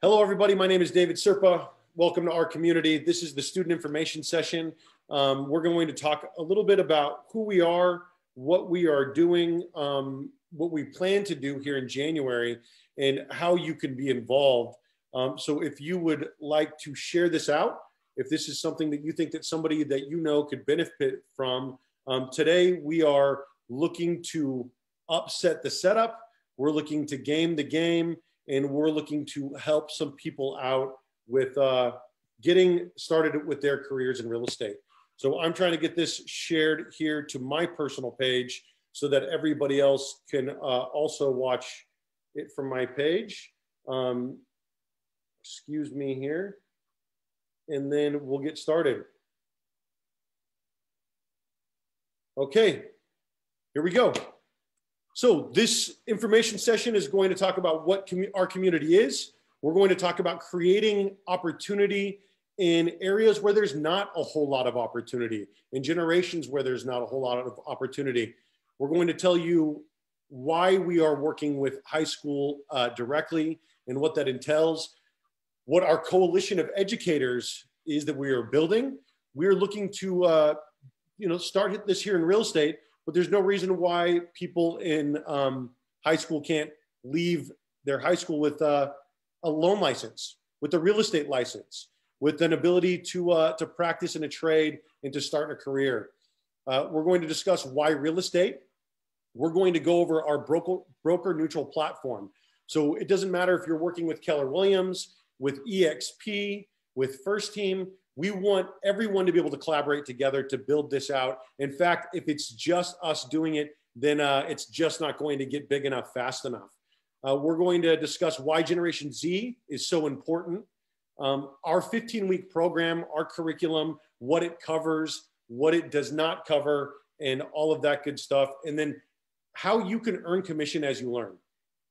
Hello, everybody. My name is David Serpa. Welcome to our community. This is the student information session. Um, we're going to talk a little bit about who we are, what we are doing, um, what we plan to do here in January, and how you can be involved. Um, so if you would like to share this out, if this is something that you think that somebody that you know could benefit from, um, today we are looking to upset the setup. We're looking to game the game and we're looking to help some people out with uh, getting started with their careers in real estate. So I'm trying to get this shared here to my personal page so that everybody else can uh, also watch it from my page. Um, excuse me here. And then we'll get started. Okay, here we go. So this information session is going to talk about what commu our community is. We're going to talk about creating opportunity in areas where there's not a whole lot of opportunity, in generations where there's not a whole lot of opportunity. We're going to tell you why we are working with high school uh, directly and what that entails, what our coalition of educators is that we are building. We're looking to, uh, you know, start this here in real estate but there's no reason why people in um, high school can't leave their high school with uh, a loan license, with a real estate license, with an ability to, uh, to practice in a trade and to start a career. Uh, we're going to discuss why real estate. We're going to go over our broker, broker neutral platform. So it doesn't matter if you're working with Keller Williams, with EXP, with First Team, we want everyone to be able to collaborate together to build this out. In fact, if it's just us doing it, then uh, it's just not going to get big enough fast enough. Uh, we're going to discuss why Generation Z is so important. Um, our 15 week program, our curriculum, what it covers, what it does not cover, and all of that good stuff. And then how you can earn commission as you learn.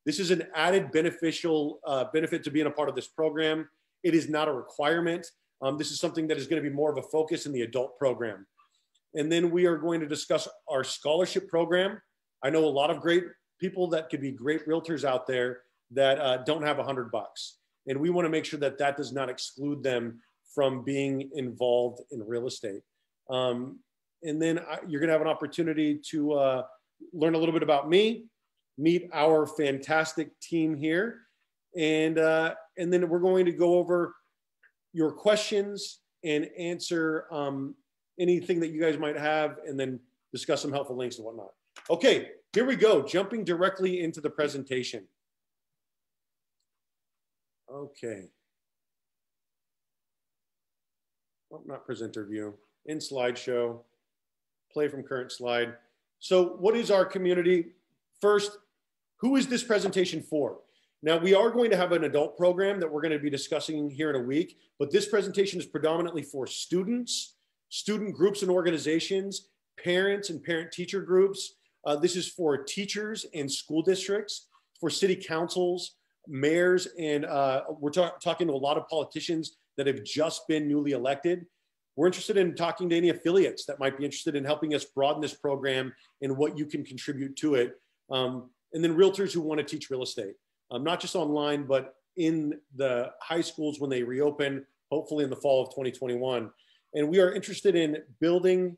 This is an added beneficial uh, benefit to being a part of this program. It is not a requirement. Um, this is something that is going to be more of a focus in the adult program. And then we are going to discuss our scholarship program. I know a lot of great people that could be great realtors out there that uh, don't have a hundred bucks. And we want to make sure that that does not exclude them from being involved in real estate. Um, and then I, you're going to have an opportunity to uh, learn a little bit about me, meet our fantastic team here, and uh, and then we're going to go over your questions and answer um, anything that you guys might have, and then discuss some helpful links and whatnot. Okay, here we go, jumping directly into the presentation. Okay. Oh, not presenter view, in slideshow, play from current slide. So what is our community? First, who is this presentation for? Now, we are going to have an adult program that we're going to be discussing here in a week, but this presentation is predominantly for students, student groups and organizations, parents and parent teacher groups. Uh, this is for teachers and school districts, for city councils, mayors, and uh, we're talk talking to a lot of politicians that have just been newly elected. We're interested in talking to any affiliates that might be interested in helping us broaden this program and what you can contribute to it. Um, and then realtors who want to teach real estate um, not just online, but in the high schools when they reopen, hopefully in the fall of 2021. And we are interested in building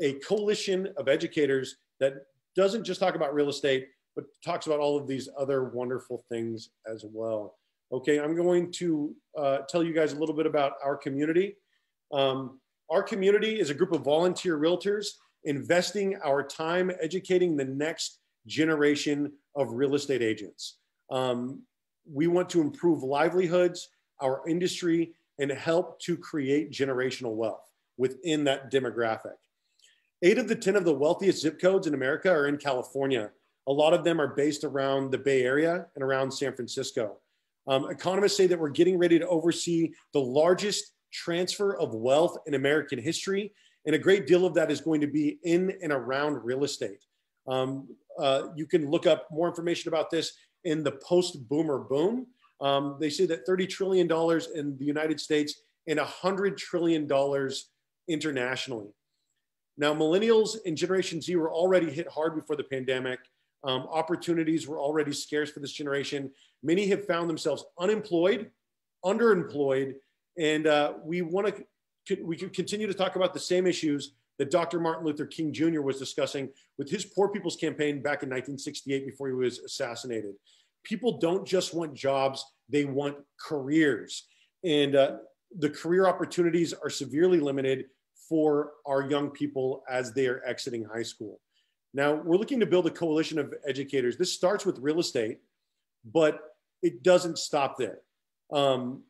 a coalition of educators that doesn't just talk about real estate, but talks about all of these other wonderful things as well. Okay, I'm going to uh, tell you guys a little bit about our community. Um, our community is a group of volunteer realtors investing our time educating the next generation of real estate agents. Um, we want to improve livelihoods, our industry, and help to create generational wealth within that demographic. Eight of the 10 of the wealthiest zip codes in America are in California. A lot of them are based around the Bay Area and around San Francisco. Um, economists say that we're getting ready to oversee the largest transfer of wealth in American history, and a great deal of that is going to be in and around real estate. Um, uh, you can look up more information about this in the post boomer boom. Um, they say that $30 trillion in the United States and $100 trillion internationally. Now, millennials and Generation Z were already hit hard before the pandemic. Um, opportunities were already scarce for this generation. Many have found themselves unemployed underemployed, and uh, we want to we can continue to talk about the same issues that Dr. Martin Luther King Jr. was discussing with his Poor People's Campaign back in 1968 before he was assassinated. People don't just want jobs, they want careers. And uh, the career opportunities are severely limited for our young people as they are exiting high school. Now, we're looking to build a coalition of educators. This starts with real estate, but it doesn't stop there. Um,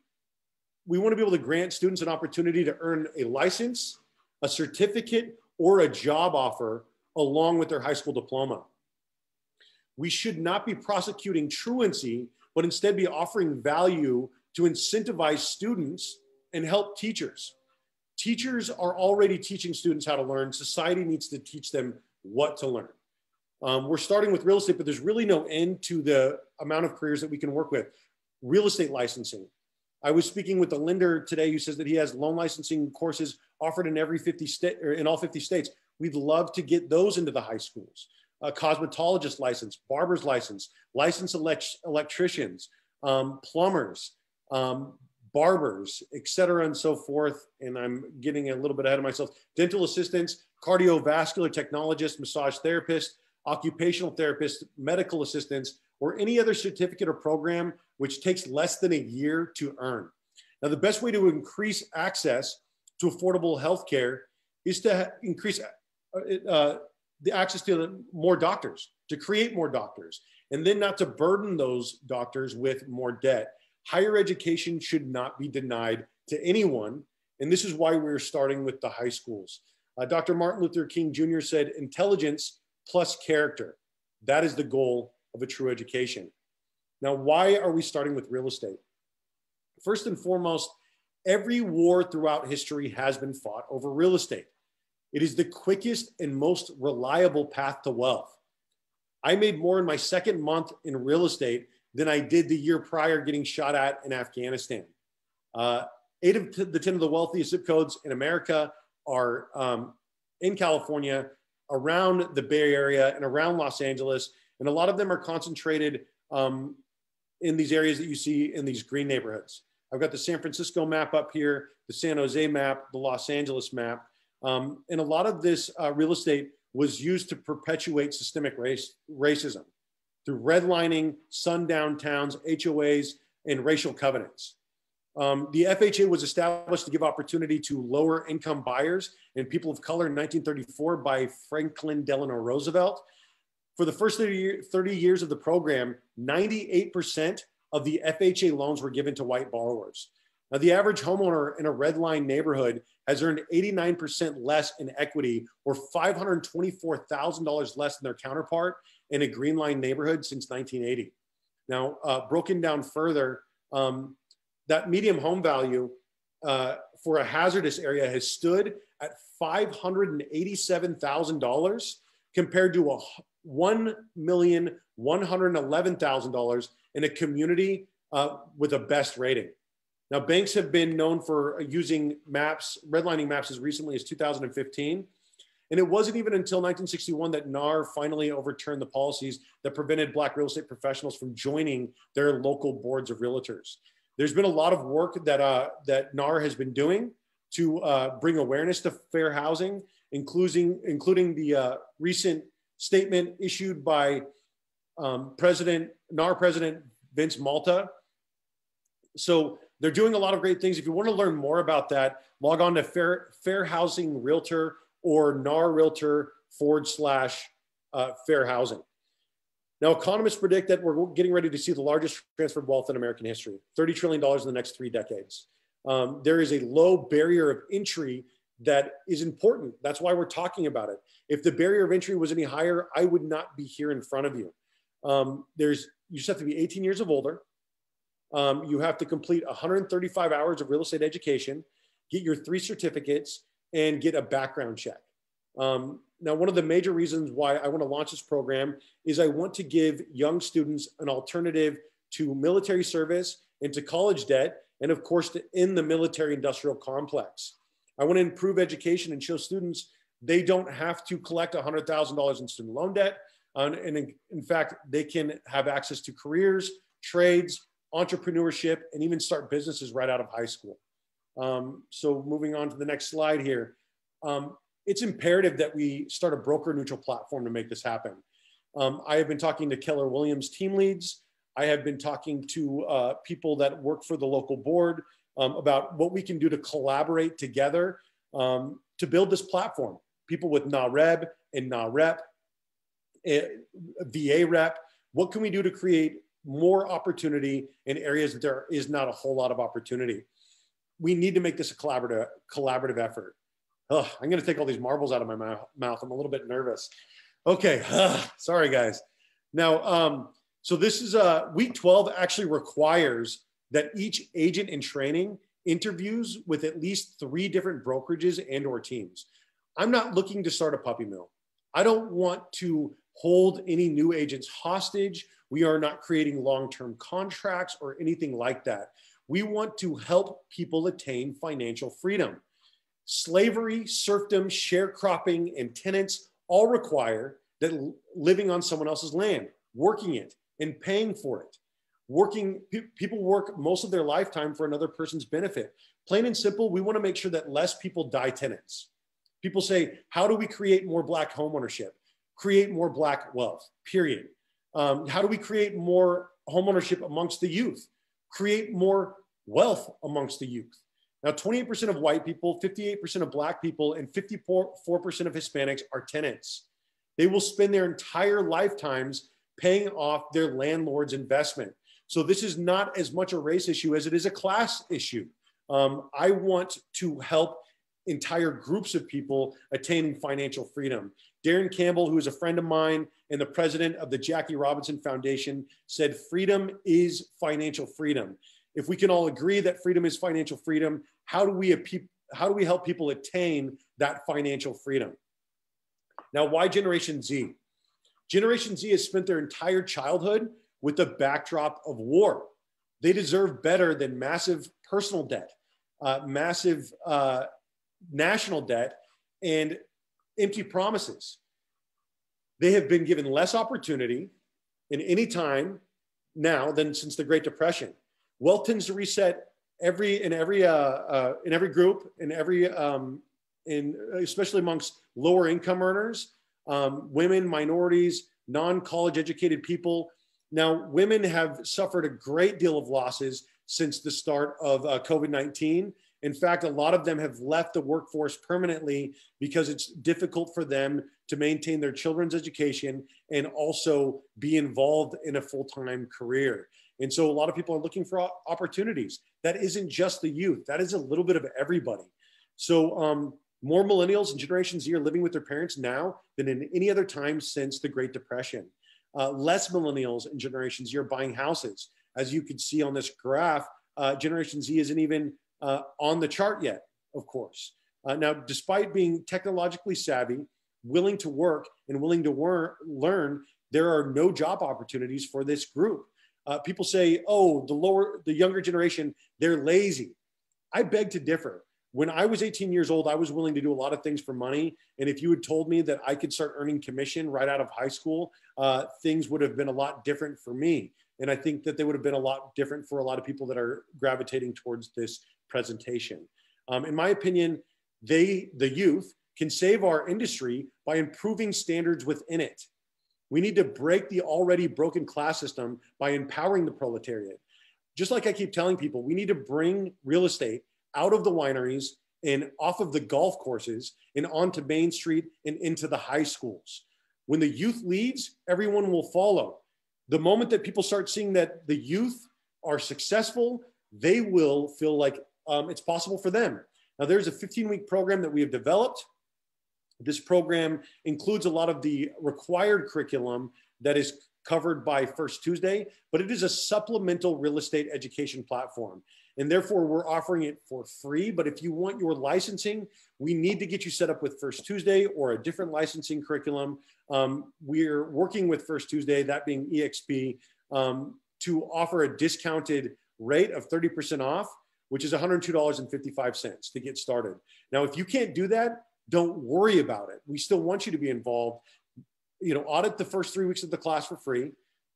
we want to be able to grant students an opportunity to earn a license, a certificate, or a job offer along with their high school diploma. We should not be prosecuting truancy, but instead be offering value to incentivize students and help teachers. Teachers are already teaching students how to learn. Society needs to teach them what to learn. Um, we're starting with real estate, but there's really no end to the amount of careers that we can work with. Real estate licensing. I was speaking with a lender today who says that he has loan licensing courses offered in every 50 state or in all 50 states. We'd love to get those into the high schools. A cosmetologist license, barber's license, licensed elect- electricians, um, plumbers, um, barbers, et cetera, and so forth. And I'm getting a little bit ahead of myself. Dental assistants, cardiovascular technologists, massage therapists, occupational therapists, medical assistants, or any other certificate or program which takes less than a year to earn. Now, the best way to increase access to affordable health care is to increase uh, uh, the access to more doctors, to create more doctors, and then not to burden those doctors with more debt higher education should not be denied to anyone. And this is why we're starting with the high schools. Uh, Dr. Martin Luther King Jr. said, intelligence plus character. That is the goal of a true education. Now, why are we starting with real estate? First and foremost, every war throughout history has been fought over real estate. It is the quickest and most reliable path to wealth. I made more in my second month in real estate than I did the year prior getting shot at in Afghanistan. Uh, eight of the 10 of the wealthiest zip codes in America are um, in California, around the Bay Area, and around Los Angeles. And a lot of them are concentrated um, in these areas that you see in these green neighborhoods. I've got the San Francisco map up here, the San Jose map, the Los Angeles map. Um, and a lot of this uh, real estate was used to perpetuate systemic race, racism through redlining, sundown towns, HOAs, and racial covenants. Um, the FHA was established to give opportunity to lower income buyers and people of color in 1934 by Franklin Delano Roosevelt. For the first 30, 30 years of the program, 98% of the FHA loans were given to white borrowers. Now, the average homeowner in a red line neighborhood has earned 89% less in equity or $524,000 less than their counterpart in a green line neighborhood since 1980. Now, uh, broken down further, um, that medium home value uh, for a hazardous area has stood at $587,000 compared to a $1,111,000 in a community uh, with a best rating. Now, banks have been known for using maps, redlining maps as recently as 2015. And it wasn't even until 1961 that NAR finally overturned the policies that prevented Black real estate professionals from joining their local boards of realtors. There's been a lot of work that, uh, that NAR has been doing to uh, bring awareness to fair housing, including, including the uh, recent statement issued by um, President, NAR President Vince Malta. So they're doing a lot of great things. If you want to learn more about that, log on to Fair, Fair Housing Realtor or NAR Realtor forward slash uh, fair housing. Now, economists predict that we're getting ready to see the largest transferred wealth in American history, $30 trillion in the next three decades. Um, there is a low barrier of entry that is important. That's why we're talking about it. If the barrier of entry was any higher, I would not be here in front of you. Um, there's you just have to be 18 years of older. Um, you have to complete 135 hours of real estate education, get your three certificates, and get a background check. Um, now, one of the major reasons why I want to launch this program is I want to give young students an alternative to military service and to college debt, and of course, to in the military industrial complex. I want to improve education and show students they don't have to collect $100,000 in student loan debt. Uh, and in, fact, they can have access to careers, trades, entrepreneurship, and even start businesses right out of high school. Um, so moving on to the next slide here. Um, it's imperative that we start a broker neutral platform to make this happen. Um, I have been talking to Keller Williams team leads. I have been talking to uh, people that work for the local board um, about what we can do to collaborate together um, to build this platform. People with NAHREP and NAHREP, eh, VAREP, what can we do to create more opportunity in areas that there is not a whole lot of opportunity? We need to make this a collaborative, collaborative effort. Ugh, I'm going to take all these marbles out of my mouth. I'm a little bit nervous. Okay, sorry guys. Now, um, so this is uh, week 12 actually requires that each agent in training interviews with at least three different brokerages and or teams. I'm not looking to start a puppy mill. I don't want to hold any new agents hostage. We are not creating long-term contracts or anything like that. We want to help people attain financial freedom. Slavery, serfdom, sharecropping, and tenants all require that living on someone else's land, working it, and paying for it. Working, pe people work most of their lifetime for another person's benefit. Plain and simple, we want to make sure that less people die tenants. People say, how do we create more Black homeownership? Create more Black wealth, period. Um, how do we create more homeownership amongst the youth? Create more wealth amongst the youth. Now, 28% of white people, 58% of Black people, and 54% of Hispanics are tenants. They will spend their entire lifetimes paying off their landlord's investment. So this is not as much a race issue as it is a class issue. Um, I want to help entire groups of people attaining financial freedom. Darren Campbell, who is a friend of mine and the president of the Jackie Robinson Foundation, said freedom is financial freedom. If we can all agree that freedom is financial freedom, how do we how do we help people attain that financial freedom? Now, why Generation Z? Generation Z has spent their entire childhood with the backdrop of war. They deserve better than massive personal debt, uh, massive uh, national debt, and empty promises. They have been given less opportunity in any time now than since the Great Depression. Wealth tends to reset every in every uh, uh, in every group in every um, in especially amongst lower income earners um, women, minorities, non college educated people. Now, women have suffered a great deal of losses since the start of uh, COVID 19. In fact, a lot of them have left the workforce permanently because it's difficult for them to maintain their children's education and also be involved in a full time career. And so a lot of people are looking for opportunities. That isn't just the youth, that is a little bit of everybody. So um, more millennials and Generation Z are living with their parents now than in any other time since the Great Depression. Uh, less millennials and Generation Z are buying houses. As you can see on this graph, uh, Generation Z isn't even uh, on the chart yet, of course. Uh, now, despite being technologically savvy, willing to work, and willing to learn, there are no job opportunities for this group. Uh, people say, "Oh, the lower, the younger generation, they're lazy." I beg to differ when I was 18 years old, I was willing to do a lot of things for money. And if you had told me that I could start earning commission right out of high school, uh, things would have been a lot different for me. And I think that they would have been a lot different for a lot of people that are gravitating towards this presentation. Um, in my opinion, they, the youth, can save our industry by improving standards within it. We need to break the already broken class system by empowering the proletariat. Just like I keep telling people, we need to bring real estate out of the wineries and off of the golf courses and onto Main Street and into the high schools. When the youth leads, everyone will follow. The moment that people start seeing that the youth are successful, they will feel like um, it's possible for them. Now, there's a 15 week program that we have developed. This program includes a lot of the required curriculum that is covered by First Tuesday, but it is a supplemental real estate education platform and therefore we're offering it for free. But if you want your licensing, we need to get you set up with First Tuesday or a different licensing curriculum. Um, we're working with First Tuesday, that being EXP, um, to offer a discounted rate of 30% off, which is $102.55 to get started. Now, if you can't do that, don't worry about it. We still want you to be involved. You know, audit the first three weeks of the class for free,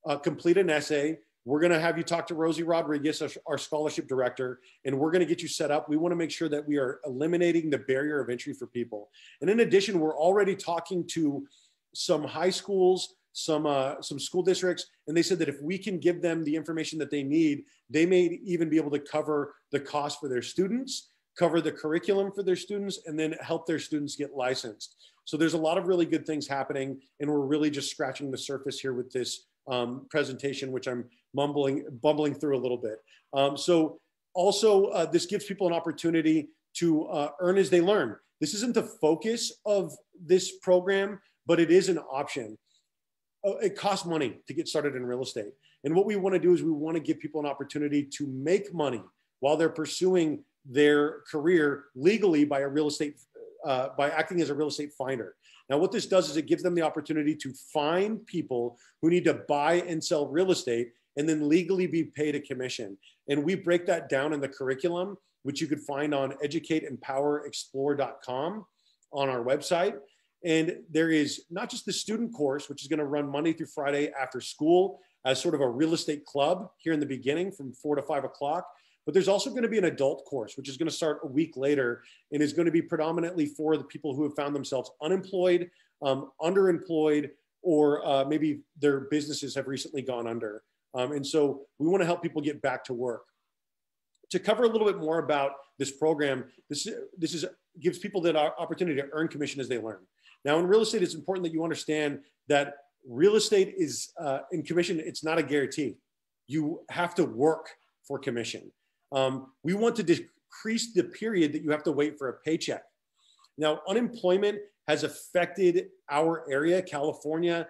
uh, complete an essay, we're going to have you talk to Rosie Rodriguez, our scholarship director, and we're going to get you set up. We want to make sure that we are eliminating the barrier of entry for people. And in addition, we're already talking to some high schools, some uh, some school districts, and they said that if we can give them the information that they need, they may even be able to cover the cost for their students, cover the curriculum for their students, and then help their students get licensed. So there's a lot of really good things happening, and we're really just scratching the surface here with this um, presentation, which I'm mumbling, bumbling through a little bit. Um, so also, uh, this gives people an opportunity to uh, earn as they learn. This isn't the focus of this program, but it is an option. Uh, it costs money to get started in real estate. And what we want to do is we want to give people an opportunity to make money while they're pursuing their career legally by a real estate, uh, by acting as a real estate finder. Now, what this does is it gives them the opportunity to find people who need to buy and sell real estate and then legally be paid a commission. And we break that down in the curriculum, which you could find on educateempowerexplore.com on our website. And there is not just the student course, which is going to run Monday through Friday after school as sort of a real estate club here in the beginning from four to five o'clock. But there's also going to be an adult course, which is going to start a week later and is going to be predominantly for the people who have found themselves unemployed, um, underemployed, or uh, maybe their businesses have recently gone under. Um, and so we want to help people get back to work. To cover a little bit more about this program, this, this is, gives people that opportunity to earn commission as they learn. Now, in real estate, it's important that you understand that real estate is uh, in commission, it's not a guarantee. You have to work for commission. Um, we want to decrease the period that you have to wait for a paycheck. Now, unemployment has affected our area, California,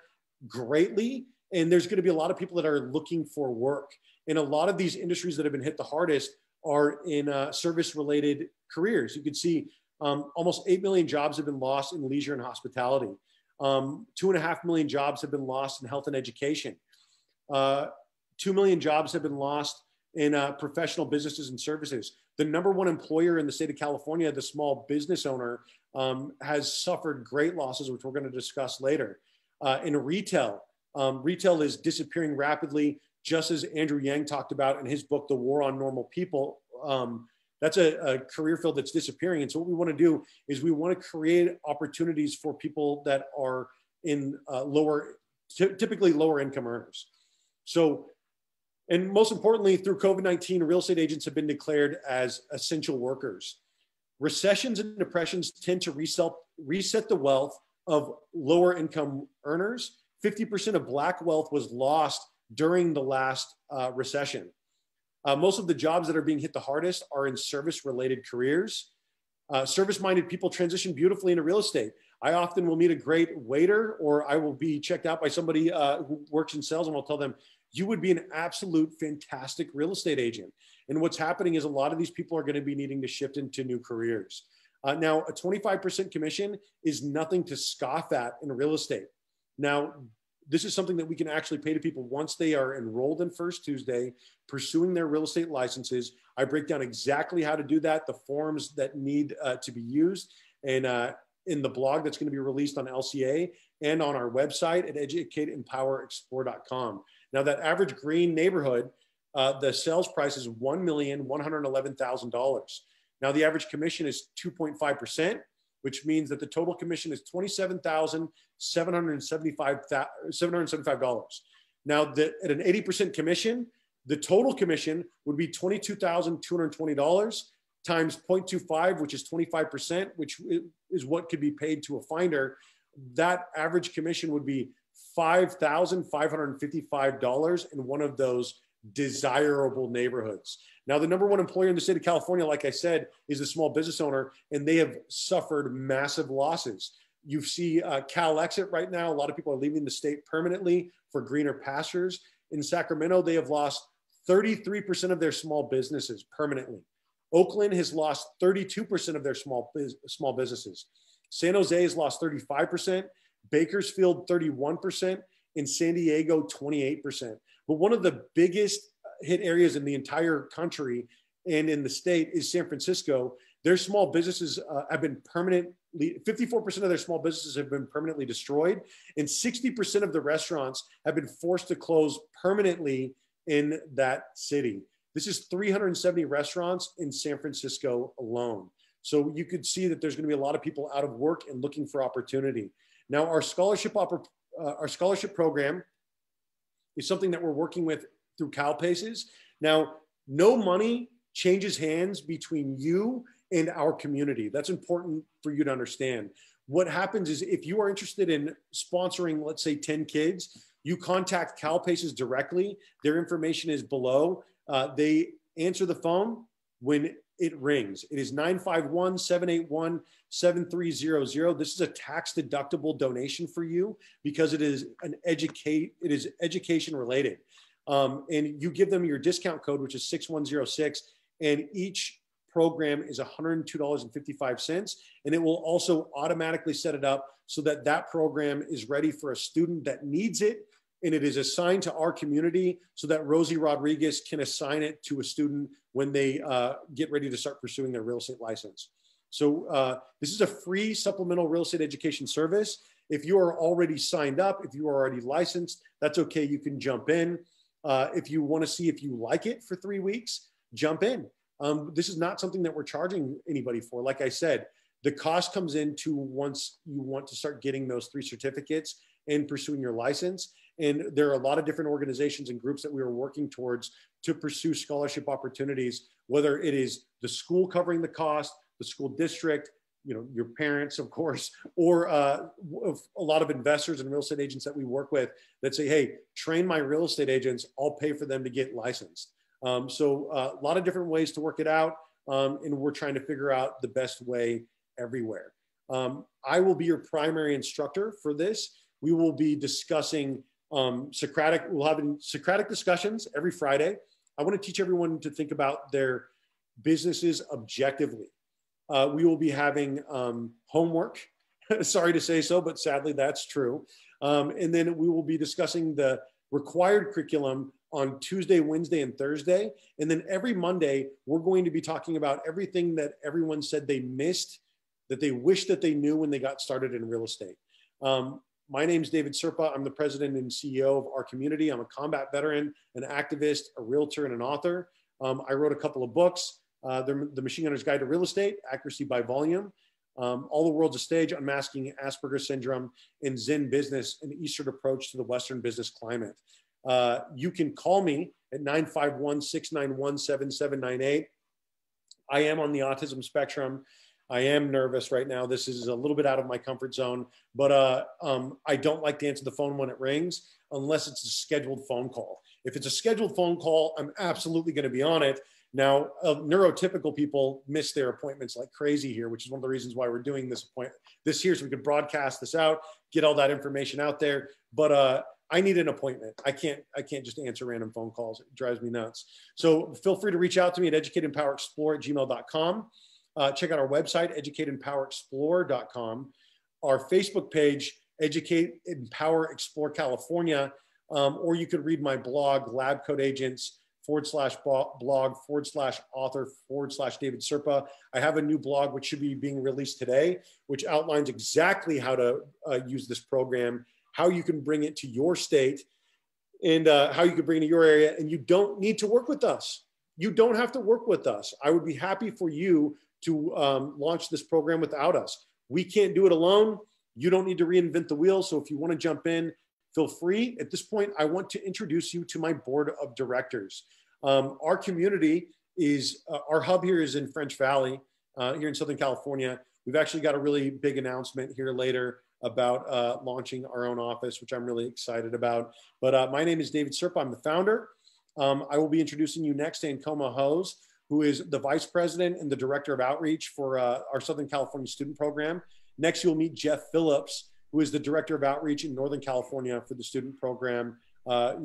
greatly and there's going to be a lot of people that are looking for work. And a lot of these industries that have been hit the hardest are in uh, service related careers. You can see um, almost 8 million jobs have been lost in leisure and hospitality. Um, two and a half million jobs have been lost in health and education. Uh, 2 million jobs have been lost in uh, professional businesses and services. The number one employer in the state of California, the small business owner, um, has suffered great losses, which we're going to discuss later. Uh, in retail, um, retail is disappearing rapidly, just as Andrew Yang talked about in his book, The War on Normal People. Um, that's a, a, career field that's disappearing. And so, what we want to do is we want to create opportunities for people that are in uh, lower, typically lower income earners. So, and most importantly, through COVID 19, real estate agents have been declared as essential workers. Recessions and depressions tend to reset, reset the wealth of lower income earners 50% of Black wealth was lost during the last uh, recession. Uh, most of the jobs that are being hit the hardest are in service related careers. Uh, service minded people transition beautifully into real estate. I often will meet a great waiter, or I will be checked out by somebody uh, who works in sales, and I'll tell them, You would be an absolute fantastic real estate agent. And what's happening is a lot of these people are going to be needing to shift into new careers. Uh, now, a 25% commission is nothing to scoff at in real estate. Now, this is something that we can actually pay to people once they are enrolled in First Tuesday, pursuing their real estate licenses. I break down exactly how to do that, the forms that need uh, to be used, and uh, in the blog that's going to be released on LCA and on our website at educateempowerexplore.com. Now, that average green neighborhood, uh, the sales price is $1,111,000. Now, the average commission is 2.5% which means that the total commission is $27,775. Now, the, at an 80% commission, the total commission would be $22,220 times 0.25, which is 25%, which is what could be paid to a finder. That average commission would be $5,555 in one of those desirable neighborhoods. Now, the number one employer in the state of California, like I said, is a small business owner, and they have suffered massive losses. You see uh, Cal exit right now. A lot of people are leaving the state permanently for greener pastures. In Sacramento, they have lost 33% of their small businesses permanently. Oakland has lost 32% of their small, small businesses. San Jose has lost 35%, Bakersfield 31%, and San Diego 28%. But one of the biggest hit areas in the entire country and in the state is San Francisco. Their small businesses uh, have been permanently, 54% of their small businesses have been permanently destroyed, and 60% of the restaurants have been forced to close permanently in that city. This is 370 restaurants in San Francisco alone. So you could see that there's going to be a lot of people out of work and looking for opportunity. Now, our scholarship uh, our scholarship program is something that we're working with through CalPaces. Now, no money changes hands between you and our community. That's important for you to understand. What happens is if you are interested in sponsoring, let's say 10 kids, you contact CalPaces directly. Their information is below. Uh, they answer the phone when it rings. It is 951 781 7300. This is a tax deductible donation for you because it is an educate, it is education related. Um, and you give them your discount code, which is 6106, and each program is $102.55. And it will also automatically set it up so that that program is ready for a student that needs it and it is assigned to our community so that Rosie Rodriguez can assign it to a student when they uh, get ready to start pursuing their real estate license. So uh, this is a free supplemental real estate education service. If you are already signed up, if you are already licensed, that's okay. You can jump in. Uh, if you want to see if you like it for three weeks, jump in. Um, this is not something that we're charging anybody for. Like I said, the cost comes into once you want to start getting those three certificates and pursuing your license. And there are a lot of different organizations and groups that we are working towards to pursue scholarship opportunities, whether it is the school covering the cost, the school district, you know, your parents, of course, or uh, a lot of investors and real estate agents that we work with that say, hey, train my real estate agents, I'll pay for them to get licensed. Um, so uh, a lot of different ways to work it out. Um, and we're trying to figure out the best way everywhere. Um, I will be your primary instructor for this. We will be discussing um, Socratic, we'll have Socratic discussions every Friday. I want to teach everyone to think about their businesses objectively. Uh, we will be having um, homework. Sorry to say so, but sadly that's true. Um, and then we will be discussing the required curriculum on Tuesday, Wednesday, and Thursday. And then every Monday, we're going to be talking about everything that everyone said they missed, that they wish that they knew when they got started in real estate. Um, my name is David Serpa. I'm the president and CEO of our community. I'm a combat veteran, an activist, a realtor, and an author. Um, I wrote a couple of books, uh, the, the, Machine Gunner's Guide to Real Estate, Accuracy by Volume, um, All the World's a Stage, Unmasking Asperger's Syndrome, and Zen Business, an Eastern approach to the Western business climate. Uh, you can call me at 951 691 7798. I am on the autism spectrum. I am nervous right now. This is a little bit out of my comfort zone, but uh, um, I don't like to answer the phone when it rings unless it's a scheduled phone call. If it's a scheduled phone call, I'm absolutely going to be on it. Now, uh, neurotypical people miss their appointments like crazy here, which is one of the reasons why we're doing this appointment this year, so we could broadcast this out, get all that information out there. But uh, I need an appointment. I can't I can't just answer random phone calls. It drives me nuts. So feel free to reach out to me at educateempowerexplore at gmail.com. Uh, check out our website, educateempowerexplore.com. Our Facebook page, Educate Empower Explore California. Um, or you could read my blog, Lab Coat Agents forward slash blog forward slash author forward slash David Serpa. I have a new blog which should be being released today, which outlines exactly how to uh, use this program how you can bring it to your state, and uh, how you can bring it to your area. And you don't need to work with us. You don't have to work with us. I would be happy for you to um, launch this program without us. We can't do it alone. You don't need to reinvent the wheel. So if you want to jump in, feel free. At this point, I want to introduce you to my board of directors. Um, our community is, uh, our hub here is in French Valley, uh, here in Southern California. We've actually got a really big announcement here later about uh, launching our own office, which I'm really excited about. But uh, my name is David Serpa. I'm the founder. Um, I will be introducing you next to Ankoma Hose, who is the vice president and the director of outreach for uh, our Southern California student program. Next, you'll meet Jeff Phillips, who is the director of outreach in Northern California for the student program. Uh,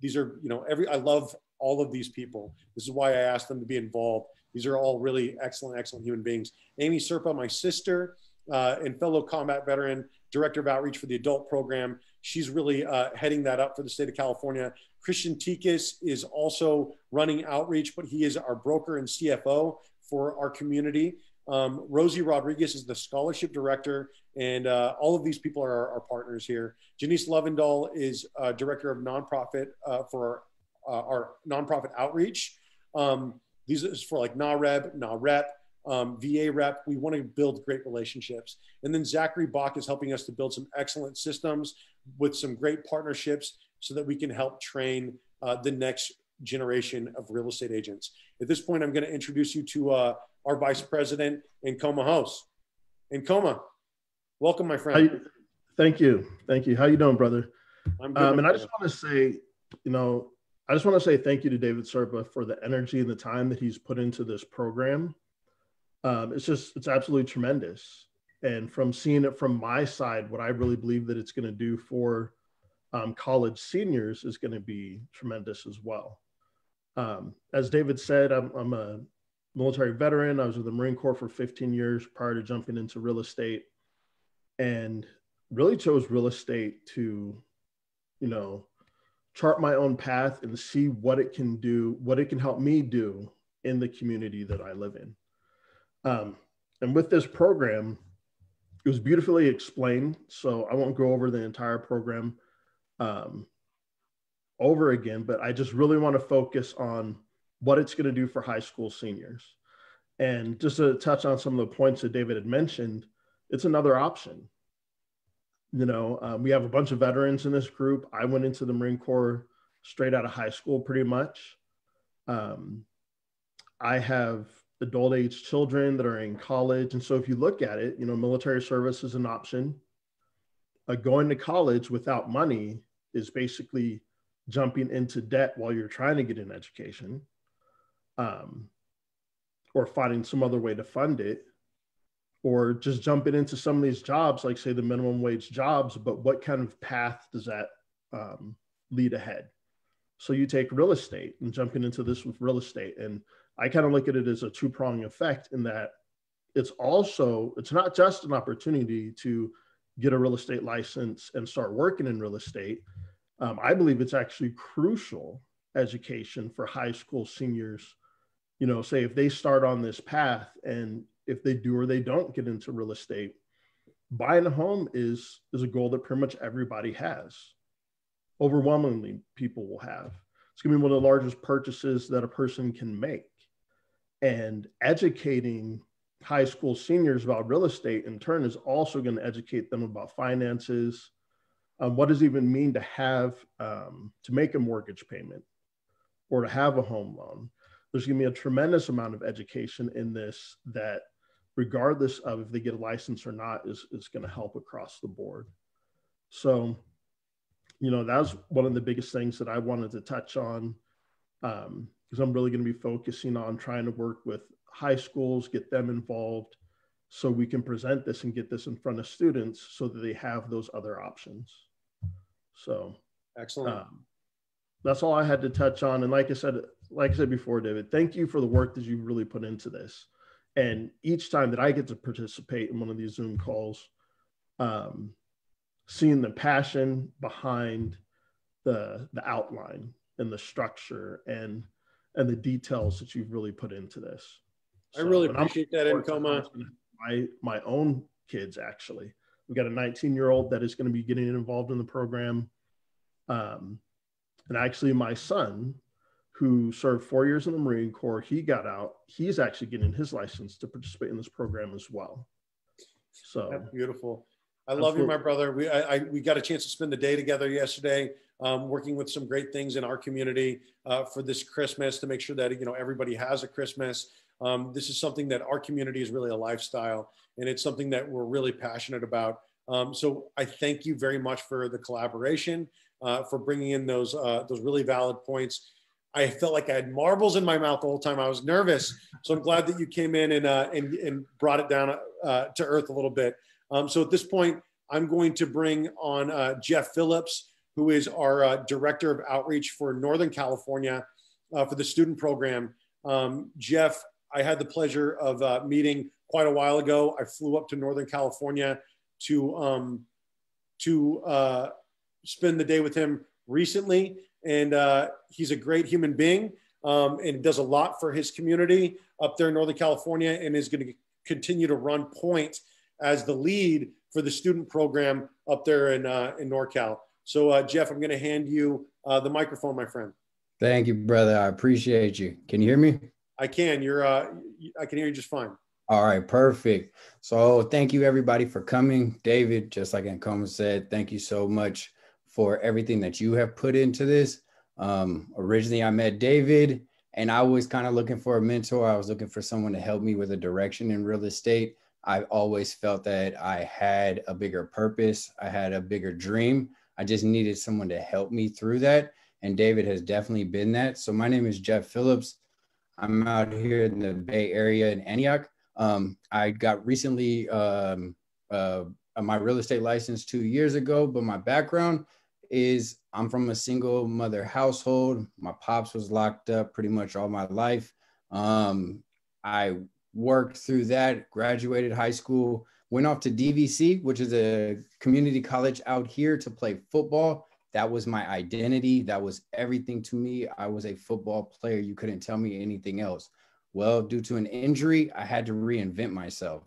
these are, you know, every I love all of these people. This is why I asked them to be involved. These are all really excellent, excellent human beings. Amy Serpa, my sister, uh, and fellow combat veteran, director of outreach for the adult program. She's really uh, heading that up for the state of California. Kristian Ticas is also running outreach, but he is our broker and CFO for our community. Um, Rosie Rodriguez is the scholarship director, and uh, all of these people are our, our partners here. Janice Lovendahl is uh, director of nonprofit uh, for uh, our nonprofit outreach. Um, these is for like NAREB, NAHREP, um, VAREP. We want to build great relationships. And then Zachary Bach is helping us to build some excellent systems with some great partnerships so that we can help train uh, the next generation of real estate agents. At this point, I'm going to introduce you to uh, our vice president, Ankoma Hose. Ankoma, welcome, my friend. You, thank you. Thank you. How you doing, brother? I'm good. Um, and I just want to say, you know, I just want to say thank you to David Serpa for the energy and the time that he's put into this program. Um, it's just, it's absolutely tremendous. And from seeing it from my side, what I really believe that it's going to do for um, college seniors is going to be tremendous as well. Um, as David said, I'm, I'm a military veteran. I was with the Marine Corps for 15 years prior to jumping into real estate and really chose real estate to, you know, chart my own path and see what it can do, what it can help me do in the community that I live in. Um, and with this program, it was beautifully explained. So I won't go over the entire program um, over again, but I just really want to focus on what it's going to do for high school seniors. And just to touch on some of the points that David had mentioned, it's another option. You know, um, we have a bunch of veterans in this group. I went into the Marine Corps straight out of high school, pretty much. Um, I have adult age children that are in college. And so if you look at it, you know, military service is an option. Uh, going to college without money is basically jumping into debt while you're trying to get an education um, or finding some other way to fund it or just jumping into some of these jobs like say the minimum wage jobs but what kind of path does that um, lead ahead so you take real estate and jumping into this with real estate and i kind of look at it as a two-prong effect in that it's also it's not just an opportunity to get a real estate license and start working in real estate um, I believe it's actually crucial education for high school seniors. You know, say if they start on this path and if they do or they don't get into real estate, buying a home is is a goal that pretty much everybody has. Overwhelmingly, people will have. It's going to be one of the largest purchases that a person can make. And educating high school seniors about real estate in turn is also going to educate them about finances, um, what does it even mean to have um, to make a mortgage payment or to have a home loan. There's going to be a tremendous amount of education in this that regardless of if they get a license or not is, is going to help across the board. So you know that was one of the biggest things that i wanted to touch on because i'm really going to be focusing on trying to work with high schools get them involved so we can present this and get this in front of students so that they have those other options so excellent. Um, that's all I had to touch on. And like I said, like I said before, David, thank you for the work that you really put into this. And each time that I get to participate in one of these Zoom calls, um, seeing the passion behind the the outline and the structure and and the details that you've really put into this. I really appreciate that, Ankoma. My my own kids actually We've got a 19 year old that is going to be getting involved in the program. Um, and actually, my son, who served four years in the Marine Corps, he got out. He's actually getting his license to participate in this program as well. So That's beautiful. I love you, my brother. We I, I, we got a chance to spend the day together yesterday, um, working with some great things in our community uh, for this Christmas to make sure that you know everybody has a Christmas. Um, this is something that our community is really a lifestyle, and it's something that we're really passionate about. Um, so I thank you very much for the collaboration, uh, for bringing in those uh, those really valid points. I felt like I had marbles in my mouth the whole time. I was nervous, so I'm glad that you came in and uh, and, and brought it down uh, to earth a little bit. Um, so at this point, I'm going to bring on uh, Jeff Phillips, who is our uh, director of outreach for Northern California for the student program. Um, Jeff I had the pleasure of uh, meeting quite a while ago. I flew up to Northern California to um, to uh, spend the day with him recently, and uh, he's a great human being um, and does a lot for his community up there in Northern California, and is going to continue to run point as the lead for the student program up there in uh, in NorCal. So, uh, Jeff, I'm going to hand you uh, the microphone, my friend. Thank you, brother. I appreciate you. Can you hear me? I can. You're. Uh, I can hear you just fine. All right, perfect. So thank you everybody for coming. David, just like Ankoma said, thank you so much for everything that you have put into this. Um, originally, I met David and I was kind of looking for a mentor. I was looking for someone to help me with a direction in real estate. I always felt that I had a bigger purpose. I had a bigger dream. I just needed someone to help me through that. And David has definitely been that. So my name is Jeff Phillips. I'm out here in the Bay Area in Antioch. Um, I got recently um, uh, my real estate license two years ago, but my background is I'm from a single mother household. My pops was locked up pretty much all my life. Um, I worked through that, graduated high school, went off to DVC, which is a community college out here to play football. That was my identity. That was everything to me. I was a football player. You couldn't tell me anything else. Well, due to an injury, I had to reinvent myself.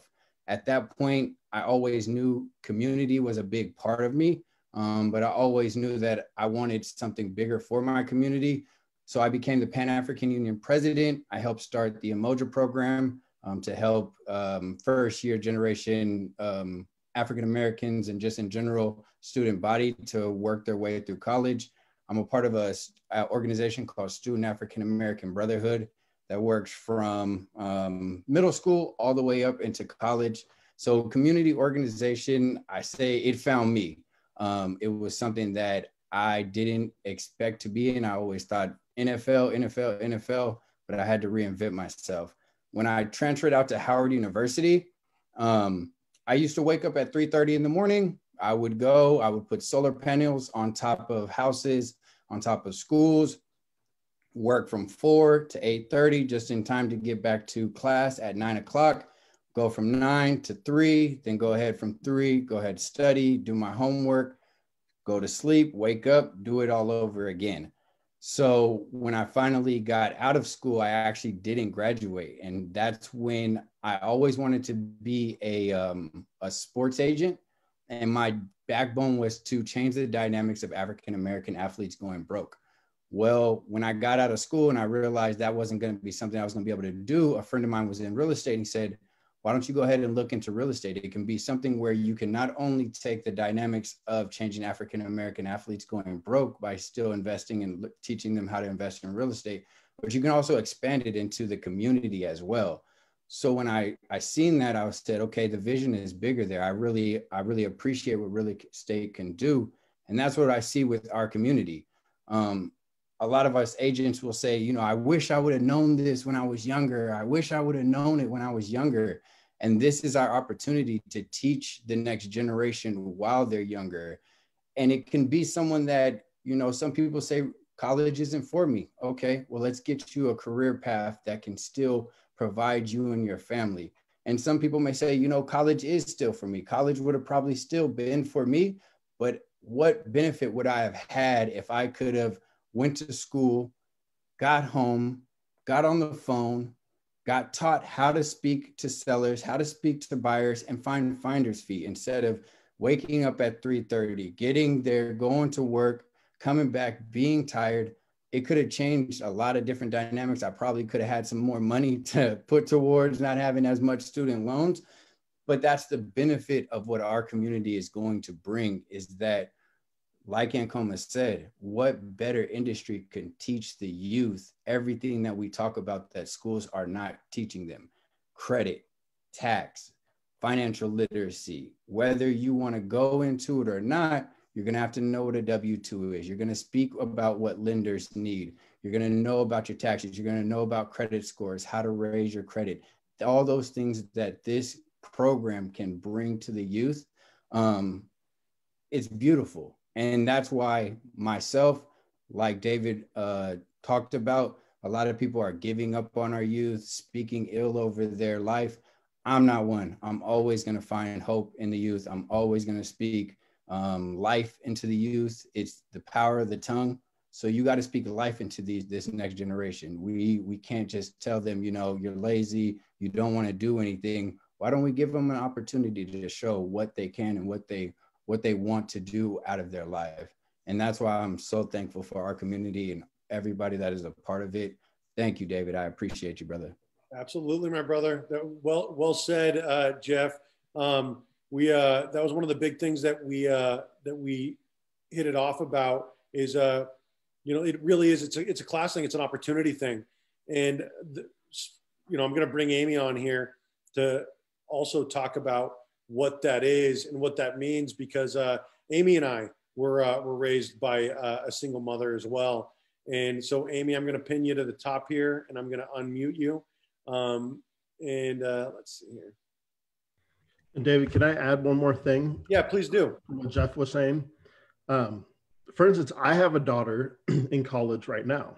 At that point, I always knew community was a big part of me, um, but I always knew that I wanted something bigger for my community. So I became the Pan African Union president. I helped start the Umoja program um, to help um, first year generation um, African Americans and just in general student body to work their way through college. I'm a part of a, a organization called Student African American Brotherhood that works from um, middle school all the way up into college. So community organization, I say it found me. Um, it was something that I didn't expect to be in. I always thought NFL, NFL, NFL, but I had to reinvent myself. When I transferred out to Howard University, um, I used to wake up at 3:30 in the morning. I would go, I would put solar panels on top of houses, on top of schools, work from 4 to 8.30 just in time to get back to class at 9 o'clock go from 9 to 3 then go ahead from 3 go ahead study do my homework go to sleep wake up do it all over again so when i finally got out of school i actually didn't graduate and that's when i always wanted to be a, um, a sports agent and my backbone was to change the dynamics of african american athletes going broke. Well, when I got out of school and I realized that wasn't going to be something I was going to be able to do, a friend of mine was in real estate and said, Why don't you go ahead and look into real estate? It can be something where you can not only take the dynamics of changing African American athletes going broke by still investing and teaching them how to invest in real estate, but you can also expand it into the community as well. So when I I seen that, I said, okay, the vision is bigger there. I really I really appreciate what real estate can do, and that's what I see with our community. Um, a lot of us agents will say, you know, I wish I would have known this when I was younger. I wish I would have known it when I was younger. And this is our opportunity to teach the next generation while they're younger. And it can be someone that, you know, some people say college isn't for me. Okay, well, let's get you a career path that can still provide you and your family. And some people may say, you know, college is still for me. College would have probably still been for me, but what benefit would I have had if I could have went to school, got home, got on the phone, got taught how to speak to sellers, how to speak to buyers, and find finder's fee instead of waking up at 3:30, getting there, going to work, coming back, being tired. It could have changed a lot of different dynamics. I probably could have had some more money to put towards not having as much student loans. But that's the benefit of what our community is going to bring is that like Ankoma said, what better industry can teach the youth everything that we talk about that schools are not teaching them? Credit, tax, financial literacy. Whether you want to go into it or not, you're going to have to know what a W 2 is. You're going to speak about what lenders need. You're going to know about your taxes. You're going to know about credit scores, how to raise your credit, all those things that this program can bring to the youth. Um, it's beautiful and that's why myself, like David uh, talked about, a lot of people are giving up on our youth, speaking ill over their life. I'm not one. I'm always going to find hope in the youth. I'm always going to speak um, life into the youth. It's the power of the tongue. So you got to speak life into these this next generation. We we can't just tell them, you know, you're lazy, you don't want to do anything. Why don't we give them an opportunity to show what they can and what they what they want to do out of their life. And that's why I'm so thankful for our community and everybody that is a part of it. Thank you, David. I appreciate you, brother. Absolutely, my brother. Well, well said, uh, Jeff. Um, we uh, that was one of the big things that we uh, that we hit it off about is uh, you know it really is it's a it's a class thing it's an opportunity thing and the, you know I'm going to bring Amy on here to also talk about what that is and what that means because uh, Amy and I were uh, were raised by uh, a single mother as well and so Amy I'm going to pin you to the top here and I'm going to unmute you um, and uh, let's see here. And David, can I add one more thing? Yeah, please do. What Jeff was saying. Um, for instance, I have a daughter in college right now,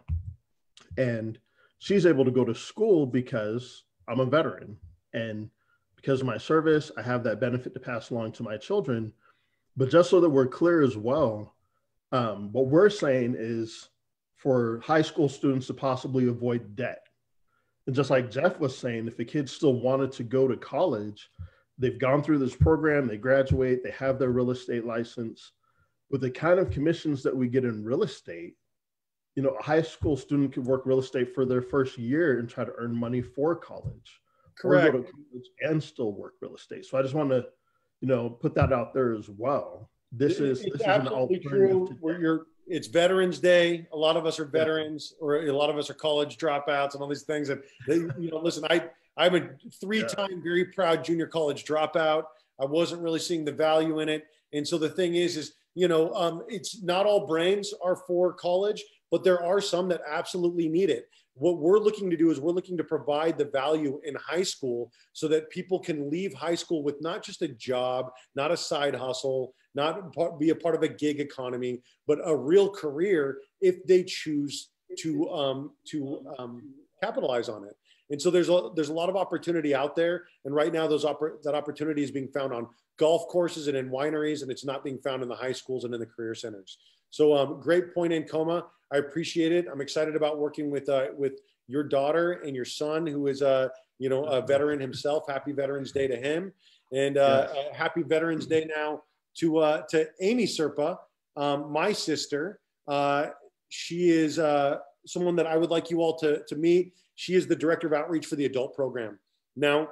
and she's able to go to school because I'm a veteran. And because of my service, I have that benefit to pass along to my children. But just so that we're clear as well, um, what we're saying is for high school students to possibly avoid debt. And just like Jeff was saying, if a kid still wanted to go to college, they've gone through this program, they graduate, they have their real estate license. With the kind of commissions that we get in real estate, you know, a high school student could work real estate for their first year and try to earn money for college. Correct. Or go to college and still work real estate. So I just want to, you know, put that out there as well. This is it's this is true. Where you're it's Veterans Day. A lot of us are veterans, or a lot of us are college dropouts, and all these things. And they, you know, listen, I I'm a three-time yeah. very proud junior college dropout. I wasn't really seeing the value in it, and so the thing is, is you know, um, it's not all brains are for college, but there are some that absolutely need it. What we're looking to do is we're looking to provide the value in high school so that people can leave high school with not just a job, not a side hustle, not be a part of a gig economy, but a real career if they choose to um, to um, capitalize on it. And so there's a, there's a lot of opportunity out there. And right now, those oppor- that opportunity is being found on golf courses and in wineries, and it's not being found in the high schools and in the career centers. So um, great point Ankoma. I appreciate it. I'm excited about working with uh, with your daughter and your son, who is a you know a veteran himself. Happy Veterans Day to him, and uh, yes. uh, happy Veterans Day now to uh, to Amy Serpa, um, my sister. Uh, she is uh, someone that I would like you all to to meet. She is the director of outreach for the adult program. Now,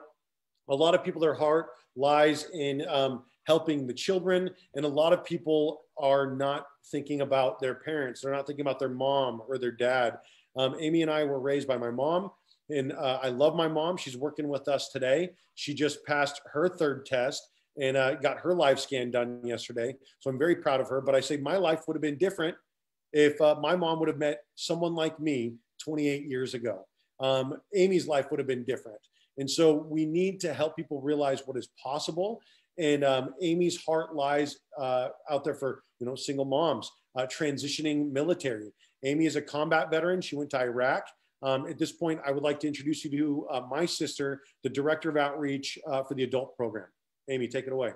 a lot of people, their heart lies in um, helping the children, and a lot of people are not thinking about their parents. They're not thinking about their mom or their dad. Um, Amy and I were raised by my mom, and uh, I love my mom. She's working with us today. She just passed her third test and uh, got her live scan done yesterday. So I'm very proud of her. But I say my life would have been different if uh, my mom would have met someone like me 28 years ago. Um, Amy's life would have been different. And so we need to help people realize what is possible. And um, Amy's heart lies uh, out there for you know single moms uh, transitioning military. Amy is a combat veteran. She went to Iraq. Um, at this point, I would like to introduce you to uh, my sister, the director of outreach uh, for the adult program. Amy, take it away.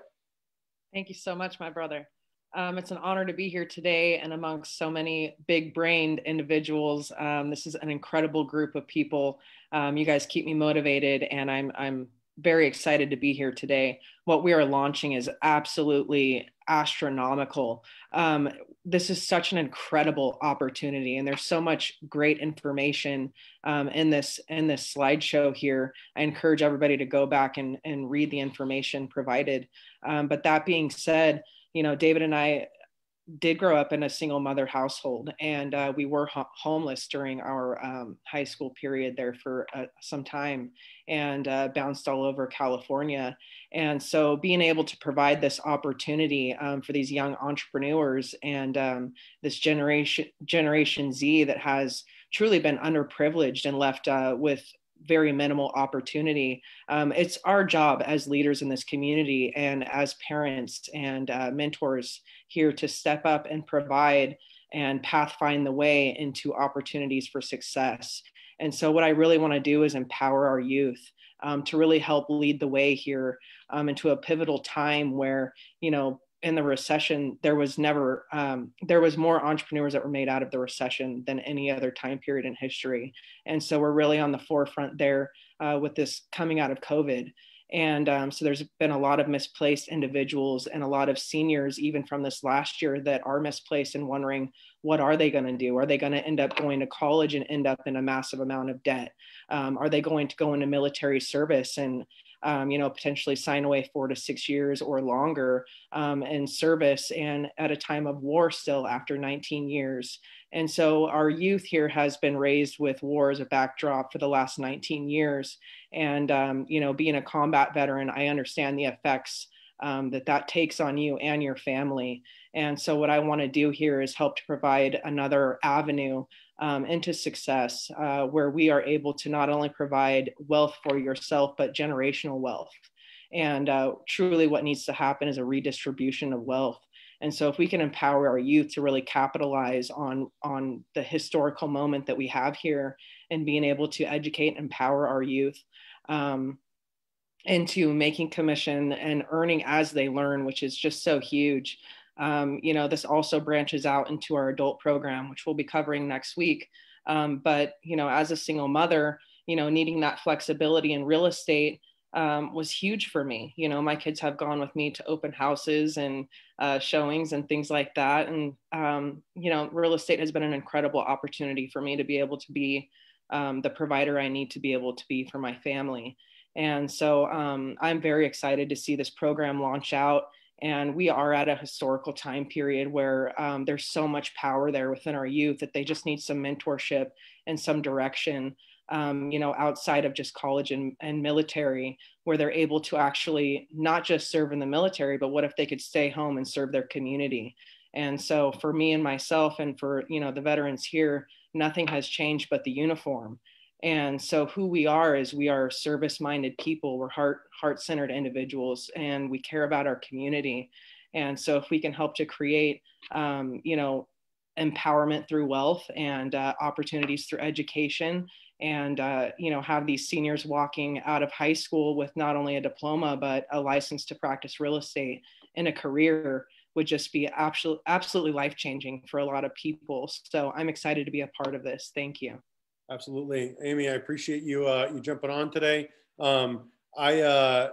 Thank you so much, my brother. Um, it's an honor to be here today and amongst so many big brained individuals. Um, this is an incredible group of people. Um, you guys keep me motivated, and I'm, I'm very excited to be here today. What we are launching is absolutely astronomical. Um, this is such an incredible opportunity, and there's so much great information um, in this in this slideshow here. I encourage everybody to go back and, and read the information provided. Um, but that being said, you know, David and I did grow up in a single mother household and uh, we were ho- homeless during our um, high school period there for uh, some time and uh, bounced all over california. And so being able to provide this opportunity um, for these young entrepreneurs and um, this generation generation z that has truly been underprivileged and left uh, with very minimal opportunity. Um, it's our job as leaders in this community and as parents and uh, mentors here to step up and provide and pathfind the way into opportunities for success. And so, what I really want to do is empower our youth um, to really help lead the way here um, into a pivotal time where, you know, in the recession, there was never um, there was more entrepreneurs that were made out of the recession than any other time period in history, and so we're really on the forefront there uh, with this coming out of COVID. And um, so there's been a lot of misplaced individuals and a lot of seniors, even from this last year, that are misplaced and wondering what are they going to do? Are they going to end up going to college and end up in a massive amount of debt? Um, are they going to go into military service and um, you know, potentially sign away four to six years or longer um, in service and at a time of war still after 19 years. And so our youth here has been raised with war as a backdrop for the last 19 years. And, um, you know, being a combat veteran, I understand the effects um, that that takes on you and your family. And so, what I want to do here is help to provide another avenue um, into success uh, where we are able to not only provide wealth for yourself, but generational wealth. And uh, truly, what needs to happen is a redistribution of wealth. And so, if we can empower our youth to really capitalize on, on the historical moment that we have here and being able to educate and empower our youth um, into making commission and earning as they learn, which is just so huge. Um, you know, this also branches out into our adult program, which we'll be covering next week. Um, but, you know, as a single mother, you know, needing that flexibility in real estate um, was huge for me. You know, my kids have gone with me to open houses and uh, showings and things like that. And, um, you know, real estate has been an incredible opportunity for me to be able to be um, the provider I need to be able to be for my family. And so um, I'm very excited to see this program launch out. And we are at a historical time period where um, there's so much power there within our youth that they just need some mentorship and some direction um, you know, outside of just college and, and military, where they're able to actually not just serve in the military, but what if they could stay home and serve their community? And so for me and myself and for, you know, the veterans here, nothing has changed but the uniform. And so who we are is we are service-minded people. We're heart heart-centered individuals, and we care about our community. And so if we can help to create, um, you know, empowerment through wealth and uh, opportunities through education and uh, you know have these seniors walking out of high school with not only a diploma but a license to practice real estate and a career would just be absolutely absolutely life changing for a lot of people so i'm excited to be a part of this thank you absolutely amy i appreciate you uh, you jumping on today um, i uh,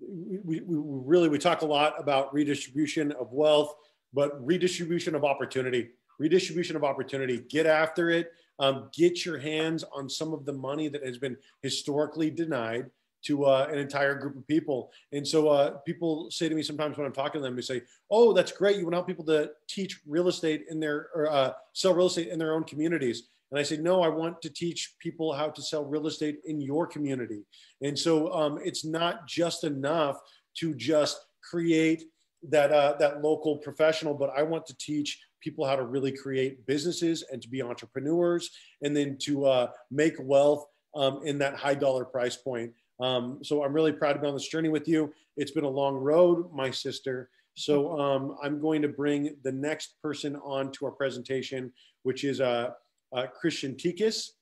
we, we really we talk a lot about redistribution of wealth but redistribution of opportunity redistribution of opportunity get after it um, get your hands on some of the money that has been historically denied to uh, an entire group of people. And so uh, people say to me sometimes when I'm talking to them, they say, "Oh, that's great. You want to help people to teach real estate in their or uh, sell real estate in their own communities." And I said, "No, I want to teach people how to sell real estate in your community." And so um, it's not just enough to just create that uh, that local professional, but I want to teach people how to really create businesses and to be entrepreneurs and then to uh, make wealth um, in that high dollar price point. Um, so I'm really proud to be on this journey with you. It's been a long road, my sister. So um, I'm going to bring the next person on to our presentation, which is uh, uh, Kristian Ticas.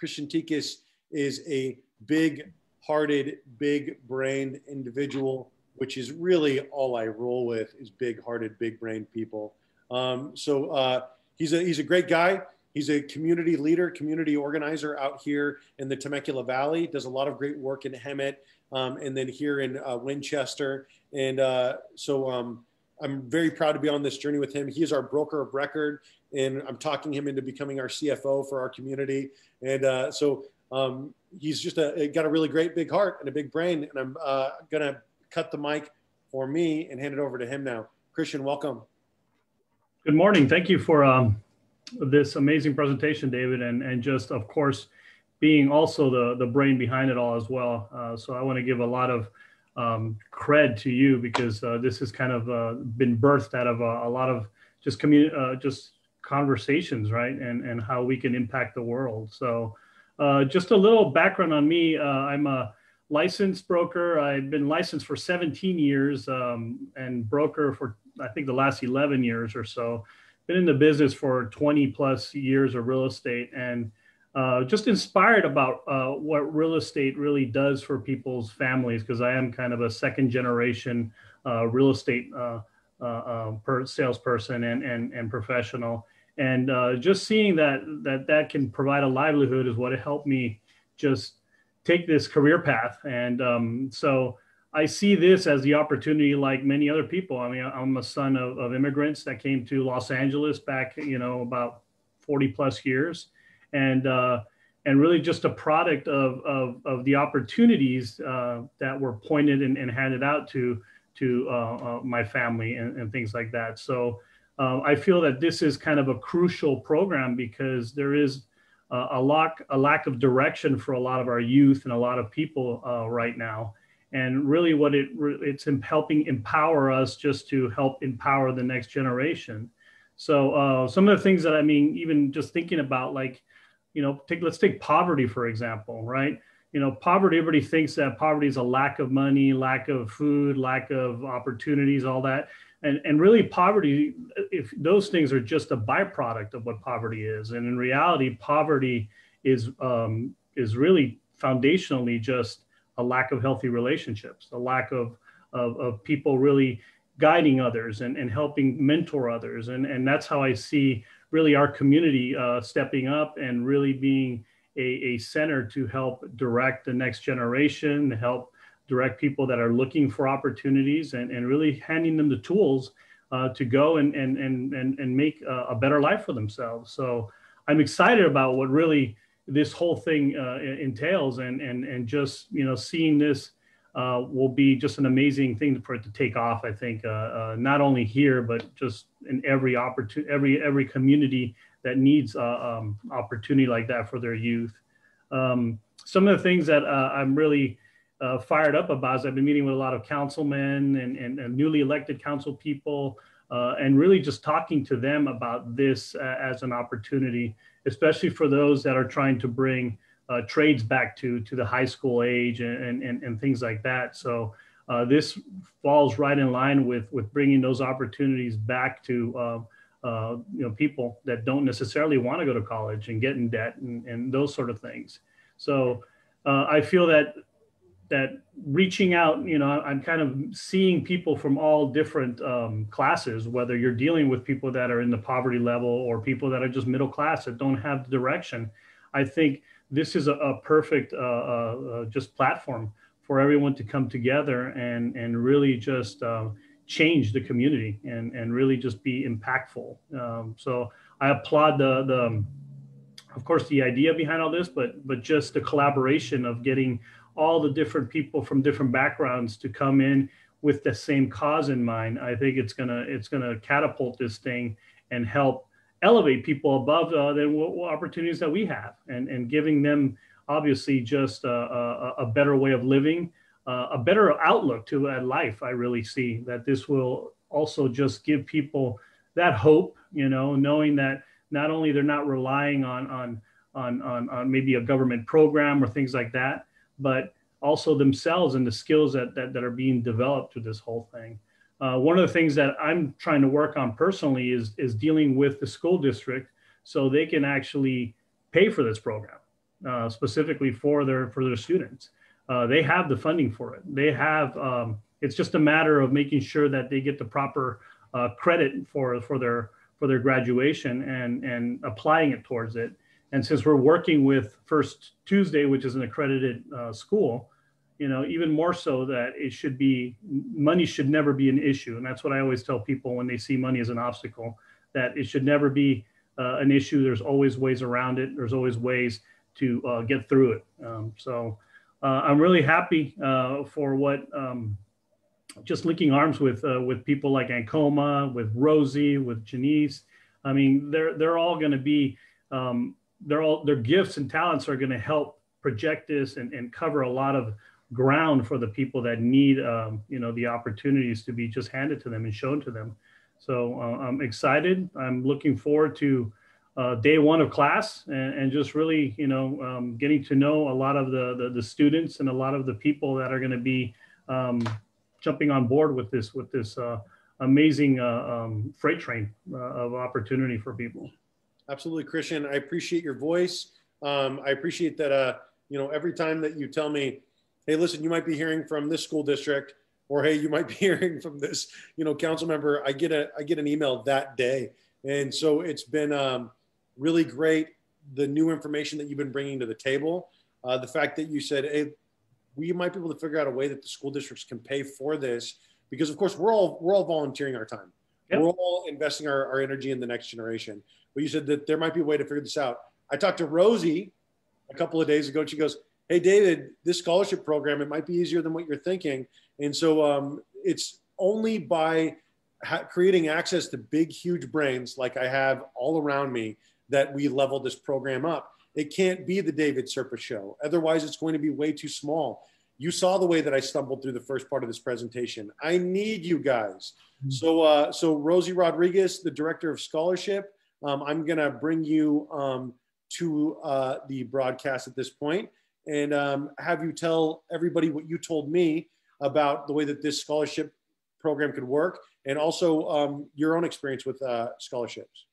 Kristian Ticas is a big hearted, big brained individual, which is really all I roll with is big hearted, big brained people. Um, so uh, he's a he's a great guy. He's a community leader, community organizer out here in the Temecula Valley. Does a lot of great work in Hemet, um, and then here in uh, Winchester. And uh, so um, I'm very proud to be on this journey with him. He is our broker of record, and I'm talking him into becoming our CFO for our community. And uh, so um, he's just a, got a really great big heart and a big brain. And I'm uh, gonna cut the mic for me and hand it over to him now. Kristian, welcome. Good morning. Thank you for um, this amazing presentation, David, and, and just, of course, being also the, the brain behind it all as well. Uh, so I want to give a lot of um, cred to you because uh, this has kind of uh, been birthed out of a, a lot of just community, uh, just conversations, right? And, and how we can impact the world. So uh, just a little background on me. Uh, I'm a licensed broker. I've been licensed for 17 years um, and broker for I think the last 11 years or so. Been in the business for 20 plus years of real estate and uh, just inspired about uh, what real estate really does for people's families because I am kind of a second generation uh, real estate uh, uh, uh, per salesperson and, and, and professional. And just seeing that, that that can provide a livelihood is what helped me just take this career path. And um, so I see this as the opportunity, like many other people. I mean, I'm a son of, of immigrants that came to Los Angeles back, you know, about 40 plus years, and uh, and really just a product of of, of the opportunities uh, that were pointed and, and, handed out to to uh, uh my family and, and, things like that. So uh, I feel that this is kind of a crucial program because there is a lack a lack of direction for a lot of our youth and a lot of people uh, right now. And really what it it's helping empower us just to help empower the next generation. So uh, some of the things that i mean even just thinking about like you know take let's take poverty for example right? You know poverty everybody thinks that poverty is a lack of money lack of food lack of opportunities all that and and really poverty if those things are just a byproduct of what poverty is and in reality poverty is um, is really foundationally just a lack of healthy relationships, a lack of, of, of people really guiding others and, and helping mentor others. And, and that's how I see really our community uh, stepping up and really being a, a center to help direct the next generation, to help direct people that are looking for opportunities and, and really handing them the tools uh, to go and, and, and, and, and make a, a better life for themselves. So I'm excited about what really this whole thing uh, entails and and and just you know seeing this uh, will be just an amazing thing for it to take off i think uh, uh not only here but just in every opportunity every every community that needs uh, um, opportunity like that for their youth um, some of the things that i'm really fired up about is i've been meeting with a lot of councilmen and, and, and newly elected council people and really just talking to them about this as an opportunity especially for those that are trying to bring uh, trades back to to the high school age and and, and things like that. So uh, this falls right in line with with bringing those opportunities back to uh, uh you know people that don't necessarily want to go to college and get in debt and, and those sort of things. So uh, I feel that that reaching out, you know, I'm kind of seeing people from all different um, classes, whether you're dealing with people that are in the poverty level or people that are just middle class that don't have the direction. I think this is a, a perfect uh, uh, uh just platform for everyone to come together and and really just uh, change the community and and really just be impactful. Um, so I applaud the the of course the idea behind all this, but but just the collaboration of getting all the different people from different backgrounds to come in with the same cause in mind, I think it's gonna it's gonna catapult this thing and help elevate people above uh, the opportunities that we have, and and giving them obviously just a, a, a better way of living, uh, a better outlook to uh, life. I really see that this will also just give people that hope, you know, knowing that not only they're not relying on on on on, on maybe a government program or things like that, but also themselves and the skills that, that, that are being developed through this whole thing. Uh, one of the things that I'm trying to work on personally is, is dealing with the school district so they can actually pay for this program uh, specifically for their, for their students. Uh, they have the funding for it. They have, um, it's just a matter of making sure that they get the proper uh, credit for, for their, for their graduation and, and applying it towards it. And since we're working with First Tuesday, which is an accredited uh, school, you know, even more so that it should be money should never be an issue. And that's what I always tell people when they see money as an obstacle, that it should never be uh, an issue. There's always ways around it. There's always ways to uh, get through it. Um, so uh, I'm really happy uh, for what um, just linking arms with uh, with people like Ankoma, with Rosie, with Janice. I mean, they're they're all going to be um, they're all their gifts and talents are going to help project this and, and cover a lot of ground for the people that need um, you know the opportunities to be just handed to them and shown to them. So uh, i'm excited. I'm looking forward to uh, day one of class and, and just really you know um, getting to know a lot of the, the, the students and a lot of the people that are going to be um, jumping on board with this with this uh, amazing uh, um, freight train uh, of opportunity for people Absolutely, Kristian. I appreciate your voice. Um, I appreciate that. Uh, you know, every time that you tell me, "Hey, listen, you might be hearing from this school district," or "Hey, you might be hearing from this," you know, council member, I get a I get an email that day, and so it's been um, really great. The new information that you've been bringing to the table. Uh, the fact that you said, hey, we might be able to figure out a way that the school districts can pay for this because of course we're all we're all volunteering our time. Yep. We're all investing our, our energy in the next generation. But you said that there might be a way to figure this out. I talked to Rosie a couple of days ago. And she goes, Hey, David, this scholarship program, it might be easier than what you're thinking. And so um, it's only by ha- creating access to big, huge brains like I have all around me that we level this program up. It can't be the David Serpa show. Otherwise, it's going to be way too small. You saw the way that I stumbled through the first part of this presentation. I need you guys. Mm-hmm. So, uh, so Rosie Rodriguez, the director of scholarship, um, I'm going to bring you um, to uh, the broadcast at this point and um, have you tell everybody what you told me about the way that this scholarship program could work and also um, your own experience with uh, scholarships.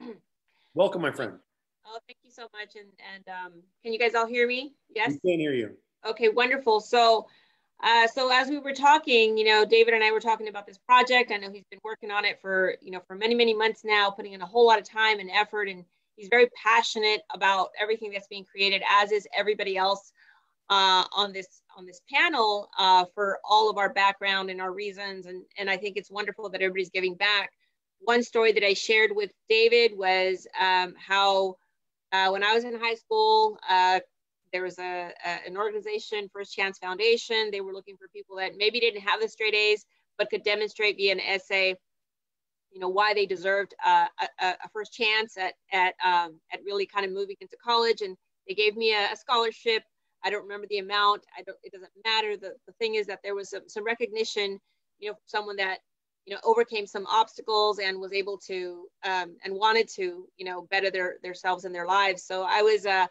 Welcome, my friend. Oh, thank you so much. And, and um, can you guys all hear me? Yes? We can hear you. Okay, wonderful. So, uh, so as we were talking, you know, David and I were talking about this project. I know he's been working on it for, you know, for many, many months now, putting in a whole lot of time and effort and he's very passionate about everything that's being created, as is everybody else uh, on this on this panel uh, for all of our background and our reasons. And and I think it's wonderful that everybody's giving back. One story that I shared with David was um, how uh, when I was in high school, uh, there was a, a, an organization, First Chance Foundation. They were looking for people that maybe didn't have the straight A's, but could demonstrate via an essay you know why they deserved uh, a, a, first chance at at um, at really kind of moving into college. And they gave me a, scholarship. I don't remember the amount. I don't it doesn't matter. The, the thing is that there was some, some recognition you know someone that you know overcame some obstacles and was able to um, and wanted to you know better their themselves and their lives. So i was uh,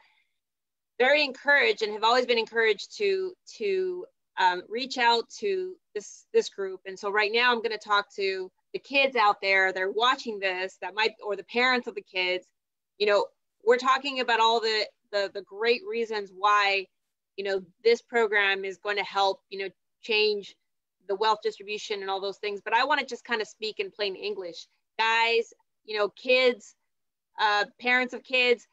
very encouraged and have always been encouraged to to um, reach out to this this group. And so right now i'm going to talk to the kids out there they're watching this that might or the parents of the kids. You know we're talking about all the the, the great reasons why you know this program is going to help you know change the wealth distribution and all those things. But i want to just kind of speak in plain english. Guys you know kids uh, parents of kids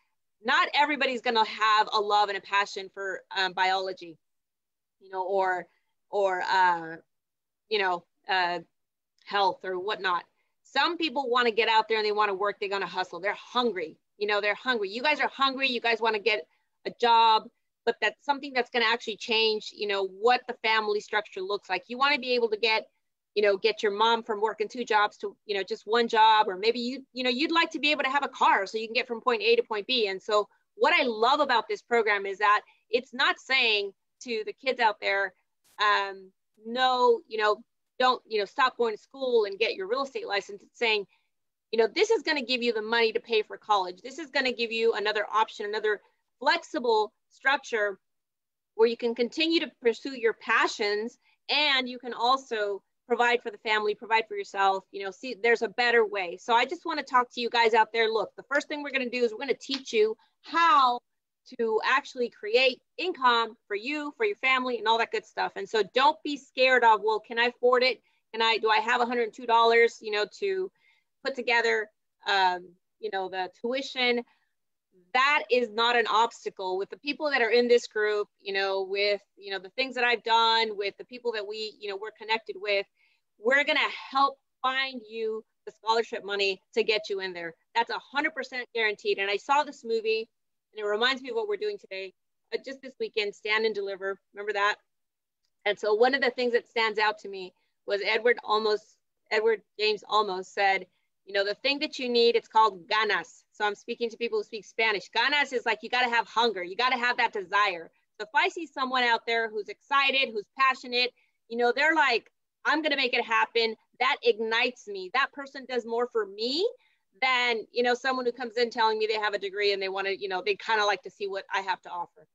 not everybody's going to have a love and a passion for um, biology you know or or uh, you know uh, health or whatnot. Some people want to get out there and they want to work. They're going to hustle. They're hungry. You know, they're hungry. You guys are hungry. You guys want to get a job, but that's something that's going to actually change, you know, what the family structure looks like. You want to be able to get, you know, get your mom from working two jobs to, you know, just one job, or maybe you, you know, you'd like to be able to have a car so you can get from point A to point B. And so what I love about this program is that it's not saying to the kids out there, um, no, you know, don't you know stop going to school and get your real estate license it's saying you know this is going to give you the money to pay for college this is going to give you another option another flexible structure where you can continue to pursue your passions and you can also provide for the family provide for yourself you know see there's a better way so i just want to talk to you guys out there look the first thing we're going to do is we're going to teach you how to actually create income for you, for your family, and all that good stuff. And so don't be scared of, well, can I afford it? Can I, do I have $102, you know, to put together, um, you know, the tuition? That is not an obstacle with the people that are in this group, you know, with, you know, the things that I've done, with the people that we, you know, we're connected with. We're going to help find you the scholarship money to get you in there. That's a 100% guaranteed. And I saw this movie and it reminds me of what we're doing today. But just this weekend, stand and deliver. Remember that? And so one of the things that stands out to me was Edward Olmos Edward James Olmos said, you know, the thing that you need, it's called ganas. So I'm speaking to people who speak Spanish. Ganas is like you got to have hunger, you got to have that desire. So if I see someone out there who's excited, who's passionate, you know, they're like, I'm going to make it happen. That ignites me. That person does more for me than you know someone who comes in telling me they have a degree and they want to you know they kind of like to see what i have to offer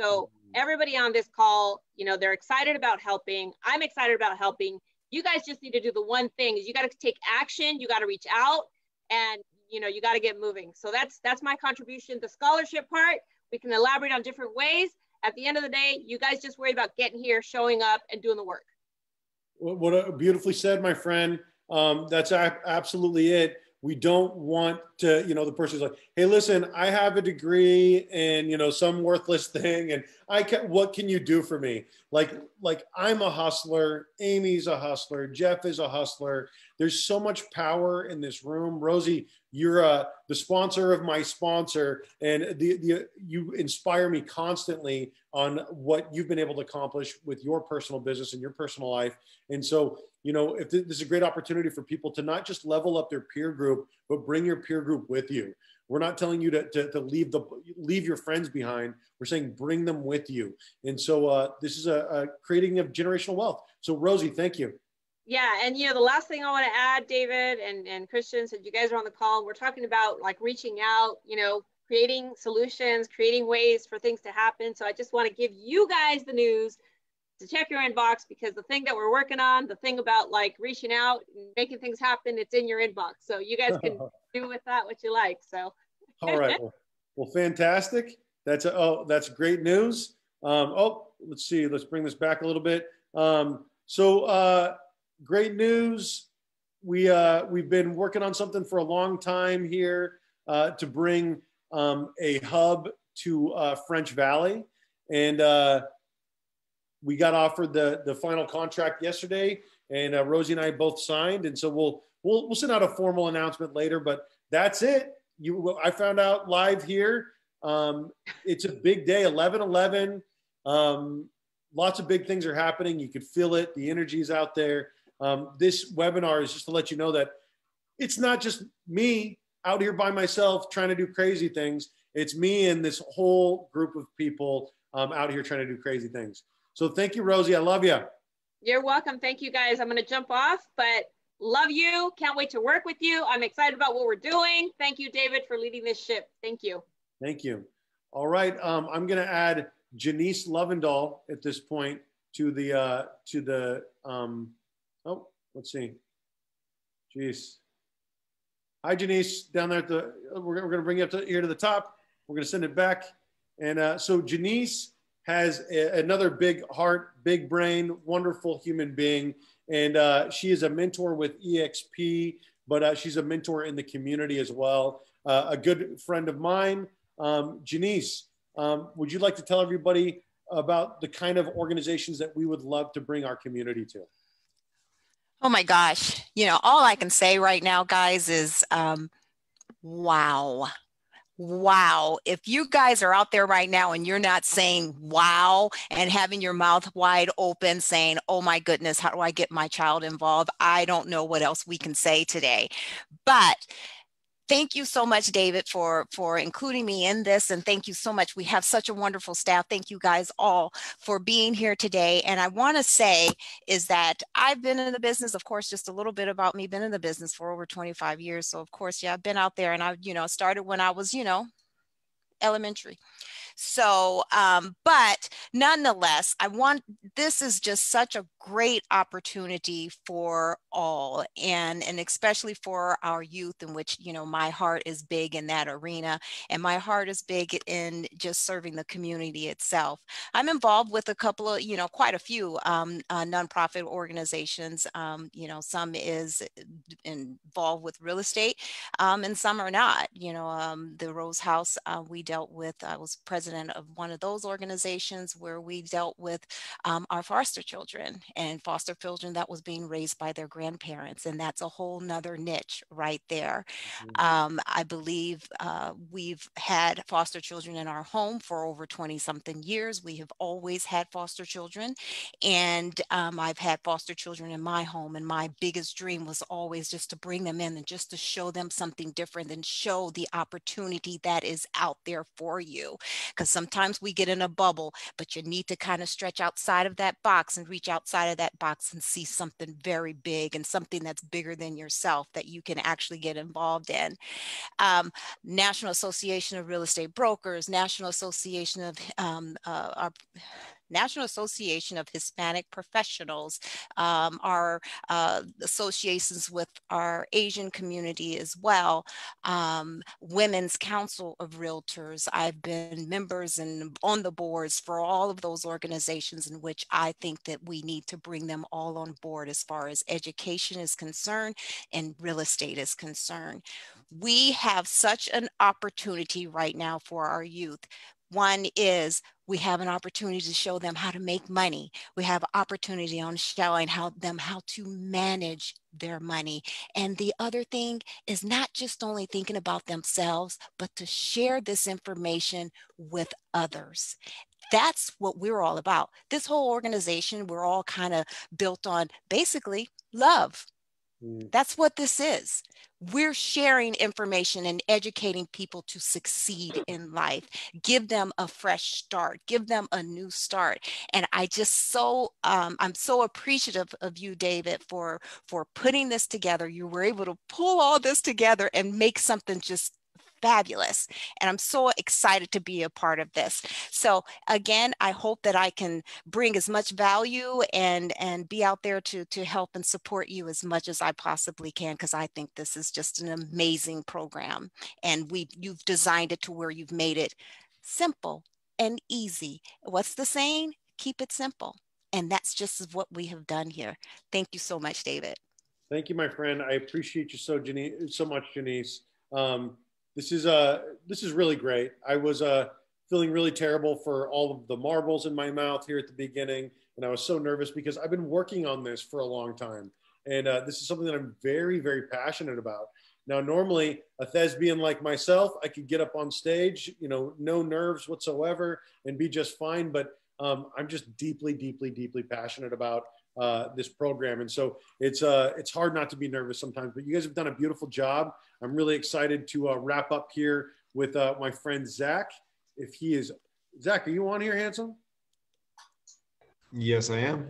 so mm-hmm. everybody on this call you know they're excited about helping i'm excited about helping you guys just need to do the one thing is you got to take action you got to reach out and you know you got to get moving so that's that's my contribution the scholarship part we can elaborate on different ways at the end of the day you guys just worry about getting here showing up and doing the work what a beautifully said my friend um, that's absolutely it we don't want to, you know, the person's like, hey, listen, I have a degree in, you know, some worthless thing, and I can. What can you do for me? Like, like I'm a hustler. Amy's a hustler. Jeff is a hustler. There's so much power in this room. Rosie, you're uh, the sponsor of my sponsor, and the, the you inspire me constantly on what you've been able to accomplish with your personal business and your personal life. And so you know, if this is a great opportunity for people to not just level up their peer group, but bring your peer group with you. We're not telling you to, to, to leave the leave your friends behind. We're saying bring them with you. And so uh, this is a, a creating of generational wealth. So Rosie, thank you. Yeah, and you know the last thing I want to add, David and and Kristian, since you guys are on the call, we're talking about like reaching out, you know, creating solutions, creating ways for things to happen. So I just want to give you guys the news to check your inbox because the thing that we're working on, the thing about like reaching out and making things happen, it's in your inbox. So you guys can do with that what you like. So. All right. Well, well, fantastic. That's a, oh, that's great news. Um, oh, let's see. Let's bring this back a little bit. Um, so uh, great news. We uh, we've been working on something for a long time here uh, to bring um, a hub to uh, French Valley, and uh, we got offered the the final contract yesterday, and uh, Rosie and I both signed, and so we'll we'll we'll send out a formal announcement later. But that's it. You, I found out live here. Um, it's a big day, 11 11. Um, lots of big things are happening. You could feel it. The energy is out there. Um, this webinar is just to let you know that it's not just me out here by myself trying to do crazy things. It's me and this whole group of people um, out here trying to do crazy things. So thank you, Rosie. I love you. You're welcome. Thank you, guys. I'm going to jump off, but love you. Can't wait to work with you. I'm excited about what we're doing. Thank you, David, for leading this ship. Thank you. Thank you. All right. Um, I'm going to add Janice Lovendahl at this point to the uh, to the. Um, oh, let's see. Jeez. Hi, Janice, down there at the. We're, we're going to bring you up to, here to the top. We're going to send it back. And uh, so Janice has a, another big heart, big brain, wonderful human being. And uh, she is a mentor with EXP, but uh, she's a mentor in the community as well. Uh, a good friend of mine, um, Janice, um, would you like to tell everybody about the kind of organizations that we would love to bring our community to? Oh my gosh. You know, all I can say right now, guys, is um, wow wow. If you guys are out there right now and you're not saying wow and having your mouth wide open saying, oh my goodness, how do I get my child involved? I don't know what else we can say today. But thank you so much david for for including me in this and thank you so much. We have such a wonderful staff. Thank you guys all for being here today. And i want to say is that i've been in the business of course just a little bit about me been in the business for over 25 years. So of course yeah i've been out there and i you know started when i was you know elementary so, um, but nonetheless, I want this is just such a great opportunity for all and and especially for our youth in which you know my heart is big in that arena and my heart is big in just serving the community itself. I'm involved with a couple of you know quite a few um, uh, nonprofit organizations um, you know some is involved with real estate um, and some are not you know um, the rose house uh, we dealt with i was president of one of those organizations where we dealt with um, our foster children and foster children that was being raised by their grandparents. And that's a whole nother niche right there. Mm-hmm. Um, I believe uh, we've had foster children in our home for over 20 something years. We have always had foster children. And um, I've had foster children in my home. And my biggest dream was always just to bring them in and just to show them something different and show the opportunity that is out there for you. Because sometimes we get in a bubble, but you need to kind of stretch outside of that box and reach outside of that box and see something very big and something that's bigger than yourself that you can actually get involved in. Um, National Association of Real Estate Brokers, National Association of um, uh, our National Association of Hispanic Professionals, um, our uh, associations with our Asian community as well, um, Women's Council of Realtors. I've been members and on the boards for all of those organizations in which I think that we need to bring them all on board as far as education is concerned and real estate is concerned. We have such an opportunity right now for our youth. One is we have an opportunity to show them how to make money. We have opportunity on showing how them how to manage their money. And the other thing is not just only thinking about themselves, but to share this information with others that's what we're all about. This whole organization, we're all kind of built on basically love. Mm. That's what this is. We're sharing information and educating people to succeed in life. Give them a fresh start. Give them a new start. And i just so um, i'm so appreciative of you david for for putting this together. You were able to pull all this together and make something just fabulous. And I'm so excited to be a part of this. So again, I hope that I can bring as much value and and be out there to to help and support you as much as I possibly can because I think this is just an amazing program. And we you've designed it to where you've made it simple and easy. What's the saying? Keep it simple. And that's just what we have done here. Thank you so much, David. Thank you, my friend. I appreciate you so, Janice, so much, Janice. Um, this is uh this is really great. I was uh feeling really terrible for all of the marbles in my mouth here at the beginning, and I was so nervous because I've been working on this for a long time, and uh, this is something that I'm very very passionate about. Now, normally a thespian like myself, I could get up on stage, you know, no nerves whatsoever, and be just fine. But um, I'm just deeply, deeply, deeply passionate about uh, this program. And so it's uh, it's hard not to be nervous sometimes. But you guys have done a beautiful job. I'm really excited to uh, wrap up here with uh, my friend Zach. If he is Zach, are you on here, handsome? Yes, I am.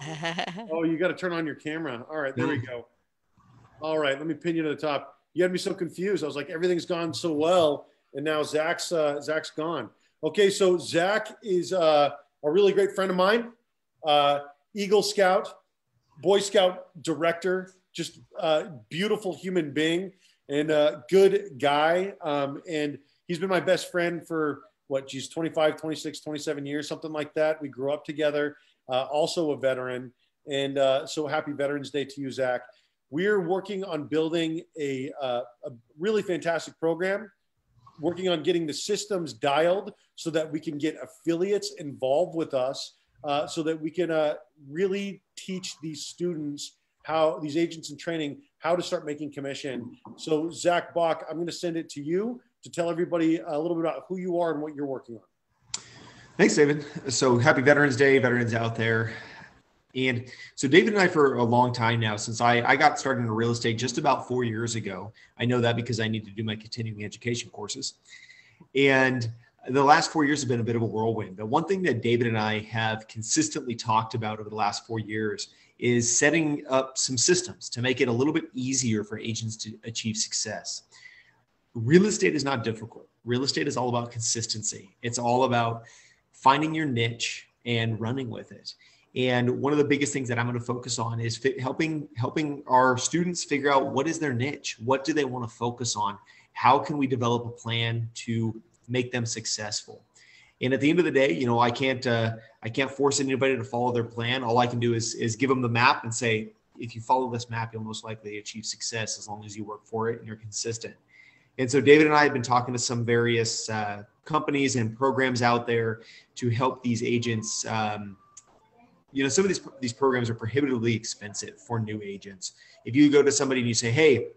oh, you got to turn on your camera. All right, there we go. All right, let me pin you to the top. You had me so confused. I was like, everything's gone so well, and now Zach's uh, Zach's gone. Okay, so Zach is uh, a really great friend of mine. Uh, Eagle Scout, Boy Scout director, just a beautiful human being and a good guy. Um, and he's been my best friend for what, geez, 25, 26, 27 years, something like that. We grew up together, uh, also a veteran. And uh, so happy Veterans Day to you, Zach. We're working on building a, uh, a really fantastic program, working on getting the systems dialed so that we can get affiliates involved with us uh, so that we can uh, really teach these students how these agents in training how to start making commission. So Zach Bach, I'm going to send it to you to tell everybody a little bit about who you are and what you're working on. Thanks, David. So happy Veterans Day, veterans out there. And so David and I, for a long time now, since I, I got started in real estate just about four years ago, I know that because I need to do my continuing education courses. And the last four years have been a bit of a whirlwind. The one thing that David and I have consistently talked about over the last four years is setting up some systems to make it a little bit easier for agents to achieve success. Real estate is not difficult. Real estate is all about consistency. It's all about finding your niche and running with it. And one of the biggest things that I'm going to focus on is helping helping our students figure out what is their niche, what do they want to focus on, how can we develop a plan to make them successful. And at the end of the day, you know, I can't uh, I can't force anybody to follow their plan. All I can do is is give them the map and say, if you follow this map, you'll most likely achieve success as long as you work for it and you're consistent. And so David and I have been talking to some various uh, companies and programs out there to help these agents. Um, you know, some of these these programs are prohibitively expensive for new agents. If you go to somebody and you say, "Hey,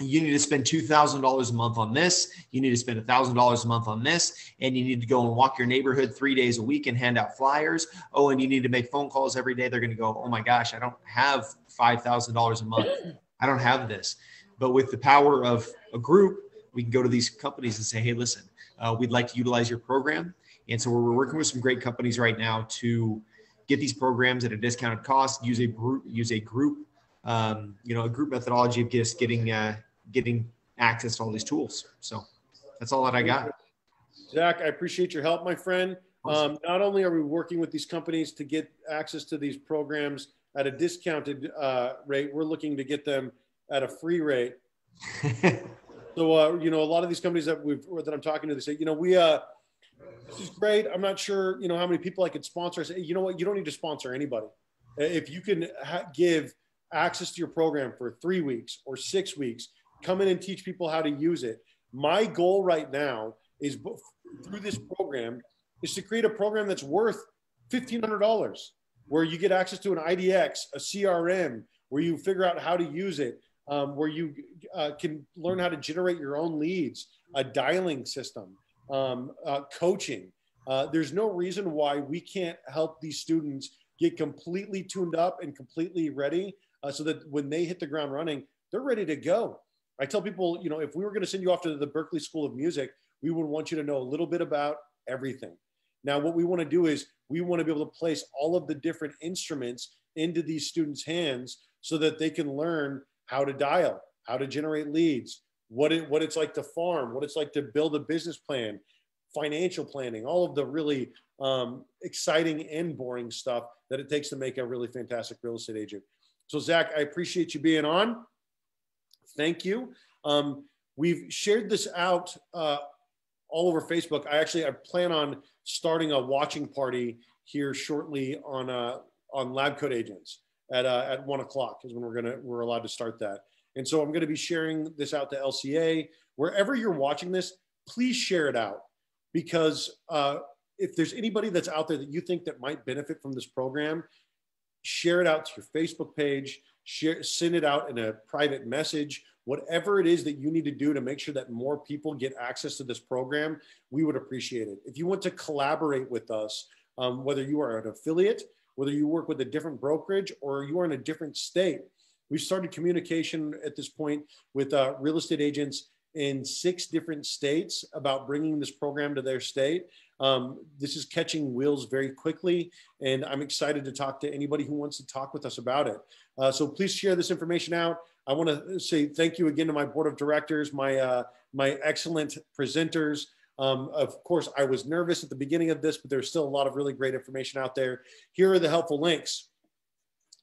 you need to spend $2,000 a month on this. You need to spend $1,000 a month on this. And you need to go and walk your neighborhood three days a week and hand out flyers. Oh, and you need to make phone calls every day. They're going to go, oh my gosh, I don't have $5,000 a month. I don't have this. But with the power of a group, we can go to these companies and say, hey, listen, uh, we'd like to utilize your program. And so we're working with some great companies right now to get these programs at a discounted cost, use a group, use a group um, you know, a group methodology of just getting uh, getting access to all these tools. So that's all that I got. Zach, I appreciate your help, my friend. Um, not only are we working with these companies to get access to these programs at a discounted uh, rate, we're looking to get them at a free rate. so, uh, you know, a lot of these companies that we've that I'm talking to, they say, you know, we uh, this is great. I'm not sure, you know, how many people I could sponsor. I say, you know what, you don't need to sponsor anybody. If you can ha- give access to your program for three weeks or six weeks, come in and teach people how to use it. My goal right now is through this program is to create a program that's worth $1,500 where you get access to an IDX, a CRM, where you figure out how to use it, um, where you uh, can learn how to generate your own leads, a dialing system, um, uh, coaching. Uh, there's no reason why we can't help these students get completely tuned up and completely ready uh, so that when they hit the ground running, they're ready to go. I tell people, you know, if we were going to send you off to the Berklee School of Music, we would want you to know a little bit about everything. Now, what we want to do is we want to be able to place all of the different instruments into these students' hands so that they can learn how to dial, how to generate leads, what it what it's like to farm, what it's like to build a business plan, financial planning, all of the really um, exciting and boring stuff that it takes to make a really fantastic real estate agent. So, Zach, I appreciate you being on. Thank you. Um, we've shared this out uh, all over Facebook. I actually I plan on starting a watching party here shortly on uh, on Lab Coat Agents at uh, at one o'clock is when we're gonna we're allowed to start that. And so I'm going to be sharing this out to LCA wherever you're watching this. Please share it out because uh, if there's anybody that's out there that you think that might benefit from this program, share it out to your Facebook page, share, send it out in a private message, whatever it is that you need to do to make sure that more people get access to this program, we would appreciate it. If you want to collaborate with us, um, whether you are an affiliate, whether you work with a different brokerage or you are in a different state, we've started communication at this point with uh, real estate agents in six different states about bringing this program to their state. Um, this is catching wheels very quickly, and I'm excited to talk to anybody who wants to talk with us about it. Uh, so please share this information out. I want to say thank you again to my board of directors, my uh, my excellent presenters. Um, of course, I was nervous at the beginning of this, but there's still a lot of really great information out there. Here are the helpful links.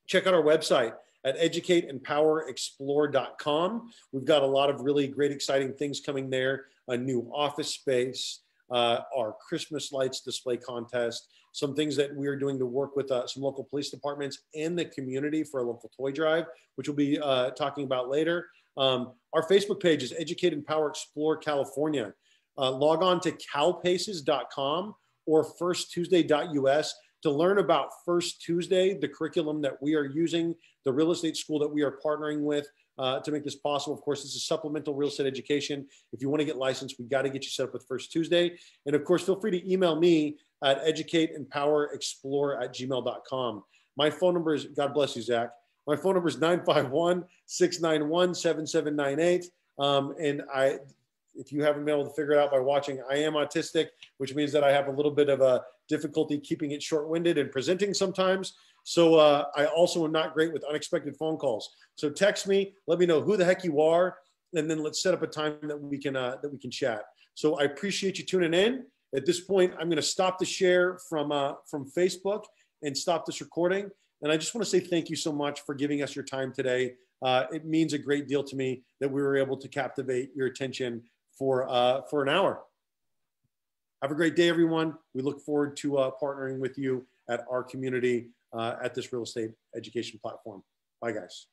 Check out our website at educateempowerexplore.com. We've got a lot of really great, exciting things coming there. A new office space, uh, our Christmas lights display contest, some things that we are doing to work with uh, some local police departments and the community for a local toy drive, which we'll be uh, talking about later. Um, our Facebook page is Educate Empower Explore California. Uh, log on to calpaces.com or firsttuesday.us to learn about First Tuesday, the curriculum that we are using, the real estate school that we are partnering with, uh, to make this possible. Of course, this is supplemental real estate education. If you want to get licensed, we got to get you set up with First Tuesday. And of course, feel free to email me at educateempowerexplore at gmail.com. My phone number is, God bless you, Zach. My phone number is 951 691 7798. Um, and I, if you haven't been able to figure it out by watching, I am autistic, which means that I have a little bit of a difficulty keeping it short winded and presenting sometimes. So uh, I also am not great with unexpected phone calls. So text me, let me know who the heck you are, and then let's set up a time that we can uh, that we can chat. So I appreciate you tuning in. At this point, I'm going to stop the share from uh, from Facebook and stop this recording. And I just want to say thank you so much for giving us your time today. Uh, it means a great deal to me that we were able to captivate your attention for uh, for an hour. Have a great day, everyone. We look forward to uh, partnering with you at our community Uh, at this real estate education platform. Bye, guys.